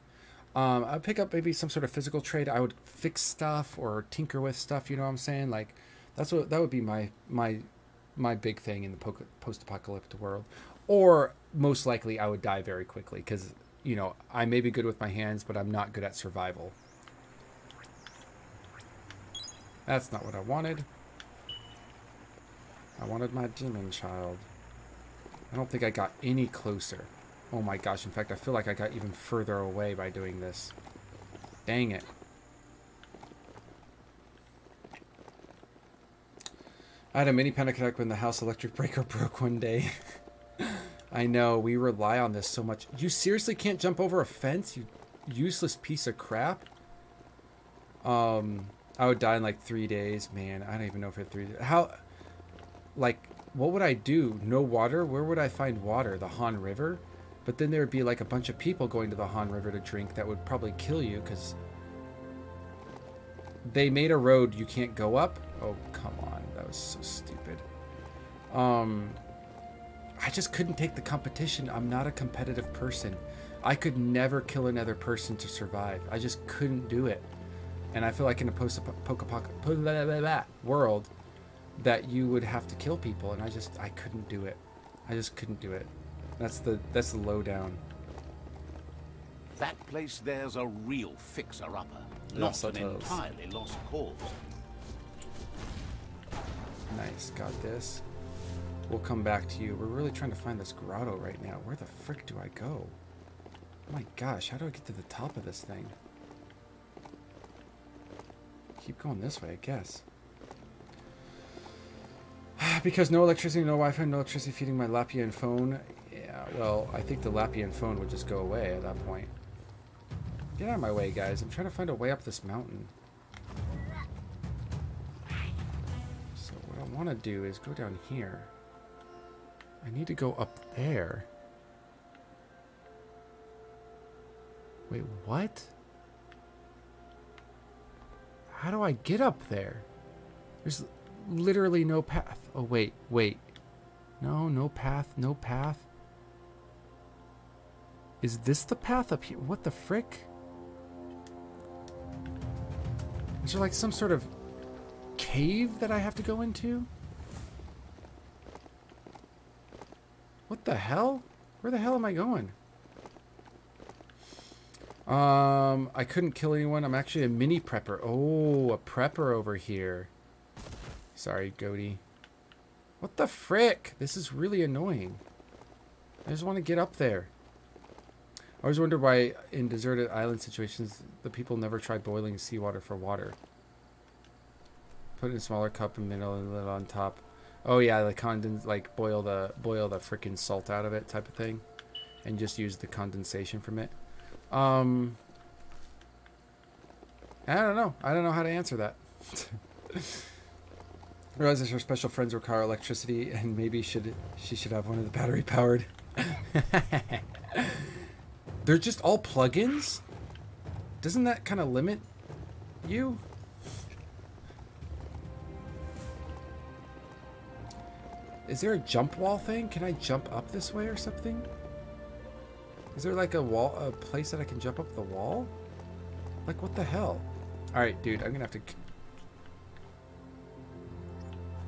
Um, I'd pick up maybe some sort of physical trade. I would fix stuff or tinker with stuff. You know what I'm saying? Like, that's what that would be my my my big thing in the post-apocalyptic world. Or most likely, I would die very quickly because you know I may be good with my hands, but I'm not good at survival. That's not what I wanted. I wanted my demon child. I don't think I got any closer. Oh my gosh, in fact, I feel like I got even further away by doing this. Dang it. I had a mini panic attack when the house electric breaker broke one day. I know, we rely on this so much. You seriously can't jump over a fence, you useless piece of crap? Um, I would die in like three days. Man, I don't even know if it three. days. How, like, what would I do? No water? Where would I find water? The Han River? But then there would be like a bunch of people going to the Han River to drink that would probably kill you because they made a road you can't go up. Oh, come on. That was so stupid. Um, I just couldn't take the competition. I'm not a competitive person. I could never kill another person to survive. I just couldn't do it. And I feel like in a post-apocalyptic world that you would have to kill people, and I just I couldn't do it. I just couldn't do it. That's the that's the lowdown. That place there's a real fixer-upper, not so an entirely lost cause. Nice, got this. We'll come back to you. We're really trying to find this grotto right now. Where the frick do I go? Oh My gosh, how do I get to the top of this thing? Keep going this way, I guess. because no electricity, no Wi-Fi, no electricity feeding my Lapian phone. Yeah, well, I think the Lapian phone would just go away at that point. Get out of my way, guys. I'm trying to find a way up this mountain. Want to do is go down here. I need to go up there. Wait, what? How do I get up there? There's literally no path. Oh, wait, wait. No, no path, no path. Is this the path up here? What the frick? Is there like some sort of cave that I have to go into? What the hell? Where the hell am I going? Um, I couldn't kill anyone. I'm actually a mini prepper. Oh, a prepper over here. Sorry, Goaty. What the frick? This is really annoying. I just want to get up there. I always wonder why in deserted island situations the people never try boiling seawater for water. Put in a smaller cup and middle and lid on top. Oh yeah, the condens like boil the boil the freaking salt out of it type of thing, and just use the condensation from it. Um, I don't know. I don't know how to answer that. Realizes her special friends require electricity, and maybe should she should have one of the battery powered. They're just all plugins. Doesn't that kind of limit you? Is there a jump wall thing? Can I jump up this way or something? Is there like a wall, a place that I can jump up the wall? Like what the hell? All right, dude, I'm gonna have to.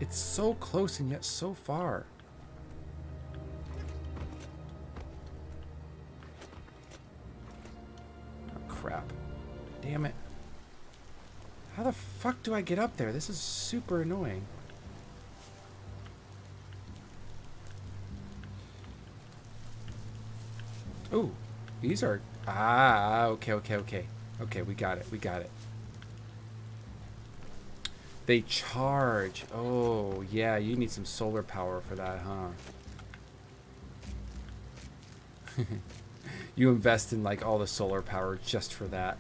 It's so close and yet so far. Oh crap! Damn it! How the fuck do I get up there? This is super annoying. Ooh, these are... Ah, okay, okay, okay. Okay, we got it, we got it. They charge. Oh, yeah, you need some solar power for that, huh? you invest in, like, all the solar power just for that.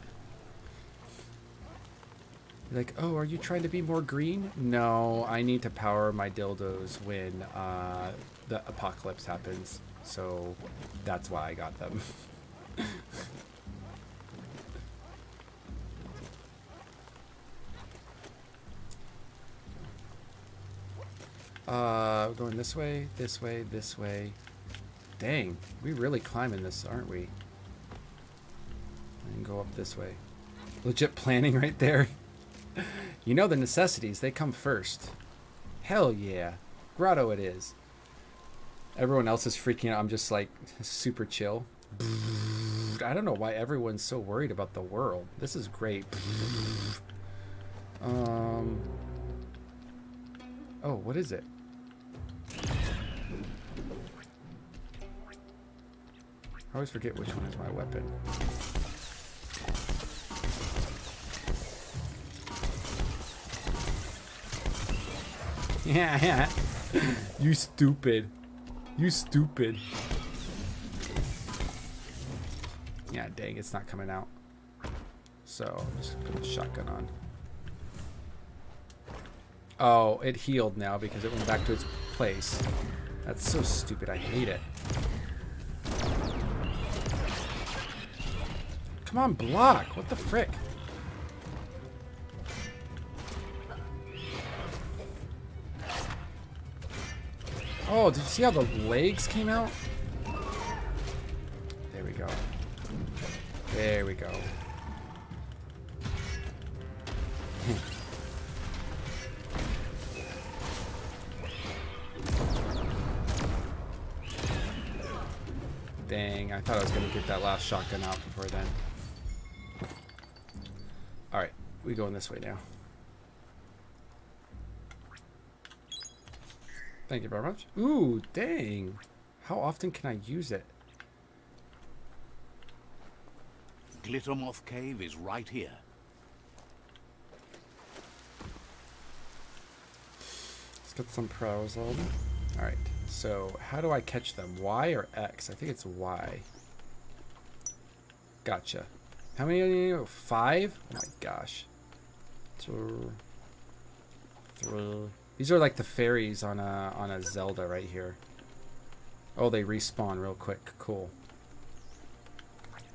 like, oh, are you trying to be more green? No, I need to power my dildos when uh, the apocalypse happens. So that's why I got them. uh, going this way, this way, this way. Dang, we really climbing this, aren't we? And go up this way. Legit planning right there. you know the necessities, they come first. Hell yeah. Grotto it is. Everyone else is freaking out. I'm just like super chill. I don't know why everyone's so worried about the world. This is great. Um. Oh, what is it? I always forget which one is my weapon. Yeah, yeah. you stupid. You stupid. Yeah, dang, it's not coming out. So, I'm just put the shotgun on. Oh, it healed now because it went back to its place. That's so stupid. I hate it. Come on, block. What the frick? Oh, did you see how the legs came out? There we go. There we go. Dang, I thought I was going to get that last shotgun out before then. Alright, we going this way now. Thank you very much. Ooh, dang. How often can I use it? Glittermoth Cave is right here. Let's get some pros on. Alright, so how do I catch them? Y or X? I think it's Y. Gotcha. How many are you? Five? Oh my gosh. Two, three. These are like the fairies on a on a Zelda right here. Oh, they respawn real quick. Cool.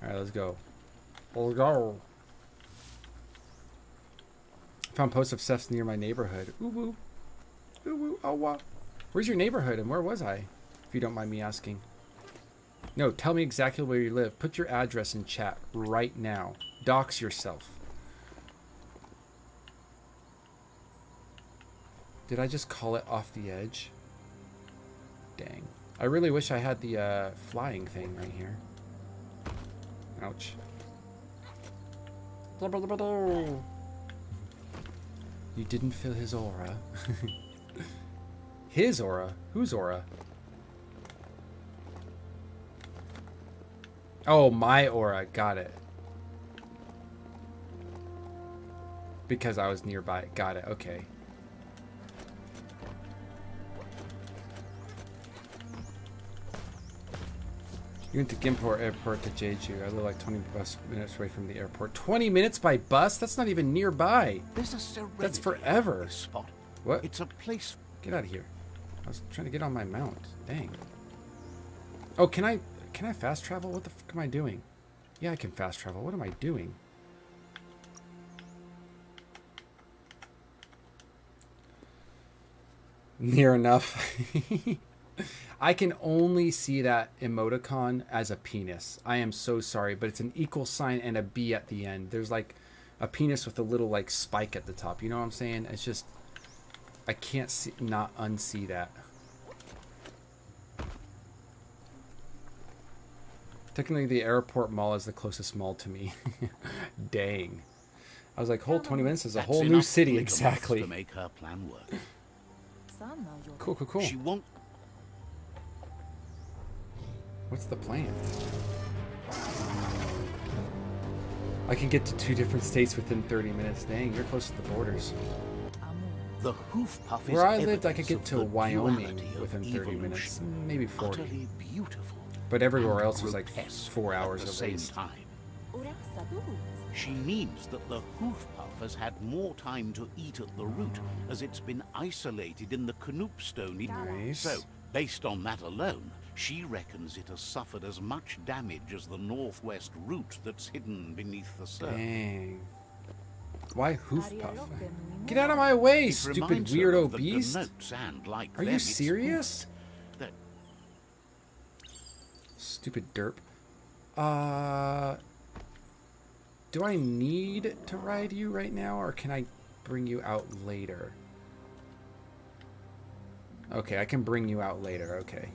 Alright, let's go. Let's go. Found posts of Steph's near my neighborhood. Ooh woo. Ooh woo. Oh wow. Where's your neighborhood and where was I? If you don't mind me asking. No, tell me exactly where you live. Put your address in chat right now. Dox yourself. Did I just call it off the edge? Dang. I really wish I had the uh, flying thing right here. Ouch. You didn't feel his aura. his aura? Whose aura? Oh, my aura. Got it. Because I was nearby. Got it. Okay. You went to Gimpo Airport to Jeju. I live like 20 bus minutes away from the airport. 20 minutes by bus? That's not even nearby. There's a serenity That's forever. spot. What? It's a place Get out of here. I was trying to get on my mount. Dang. Oh, can I can I fast travel? What the fuck am I doing? Yeah, I can fast travel. What am I doing? Near enough. I can only see that emoticon as a penis. I am so sorry, but it's an equal sign and a B at the end. There's like a penis with a little like spike at the top. You know what I'm saying? It's just I can't see not unsee that. Technically, the airport mall is the closest mall to me. Dang. I was like, whole 20 minutes is a That's whole new city. Exactly. To make her plan work. Cool, cool, cool. She won't What's the plan? I can get to two different states within 30 minutes. Dang, you're close to the borders. The hoof puff Where I lived, I could get to Wyoming within 30 minutes, maybe 40. Beautiful. But everywhere else was like four at hours the same least. time. She means that the hoof puff has had more time to eat at the root as it's been isolated in the Knoopstone. Nice. So, based on that alone, she reckons it has suffered as much damage as the northwest root that's hidden beneath the surface. Dang. Why hoof puff? Get out of my way, It stupid weirdo beast. And, like Are them, you serious? That Stupid derp. Uh, do I need to ride you right now, or can I bring you out later? Okay, I can bring you out later. Okay.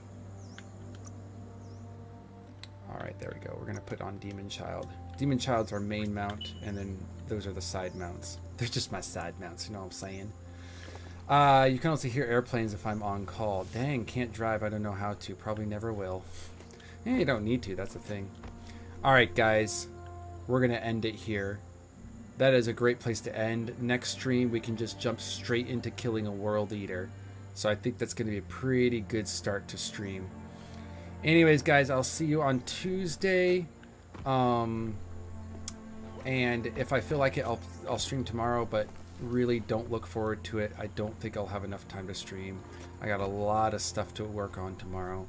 All right, there we go. We're gonna put on Demon Child. Demon Child's our main mount, and then those are the side mounts. They're just my side mounts. You know what I'm saying? Uh, you can also hear airplanes if I'm on call. Dang, can't drive. I don't know how to. Probably never will. Eh, you don't need to. That's the thing. All right, guys. We're to end it here. That is a great place to end. Next stream, we can just jump straight into killing a world eater. So I think that's to be a pretty good start to stream. Anyways, guys, I'll see you on Tuesday. Um, and if I feel like it, I'll, I'll stream tomorrow, but really don't look forward to it. I don't think I'll have enough time to stream. I got a lot of stuff to work on tomorrow.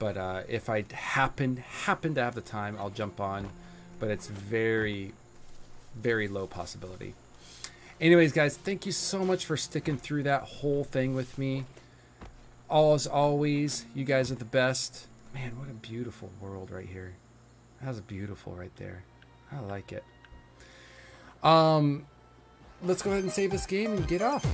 But uh, if I happen happen to have the time, I'll jump on. But it's very, very low possibility. Anyways, guys, thank you so much for sticking through that whole thing with me. All As always, you guys are the best. Man, what a beautiful world right here. That was beautiful right there. I like it. Um, let's go ahead and save this game and get off.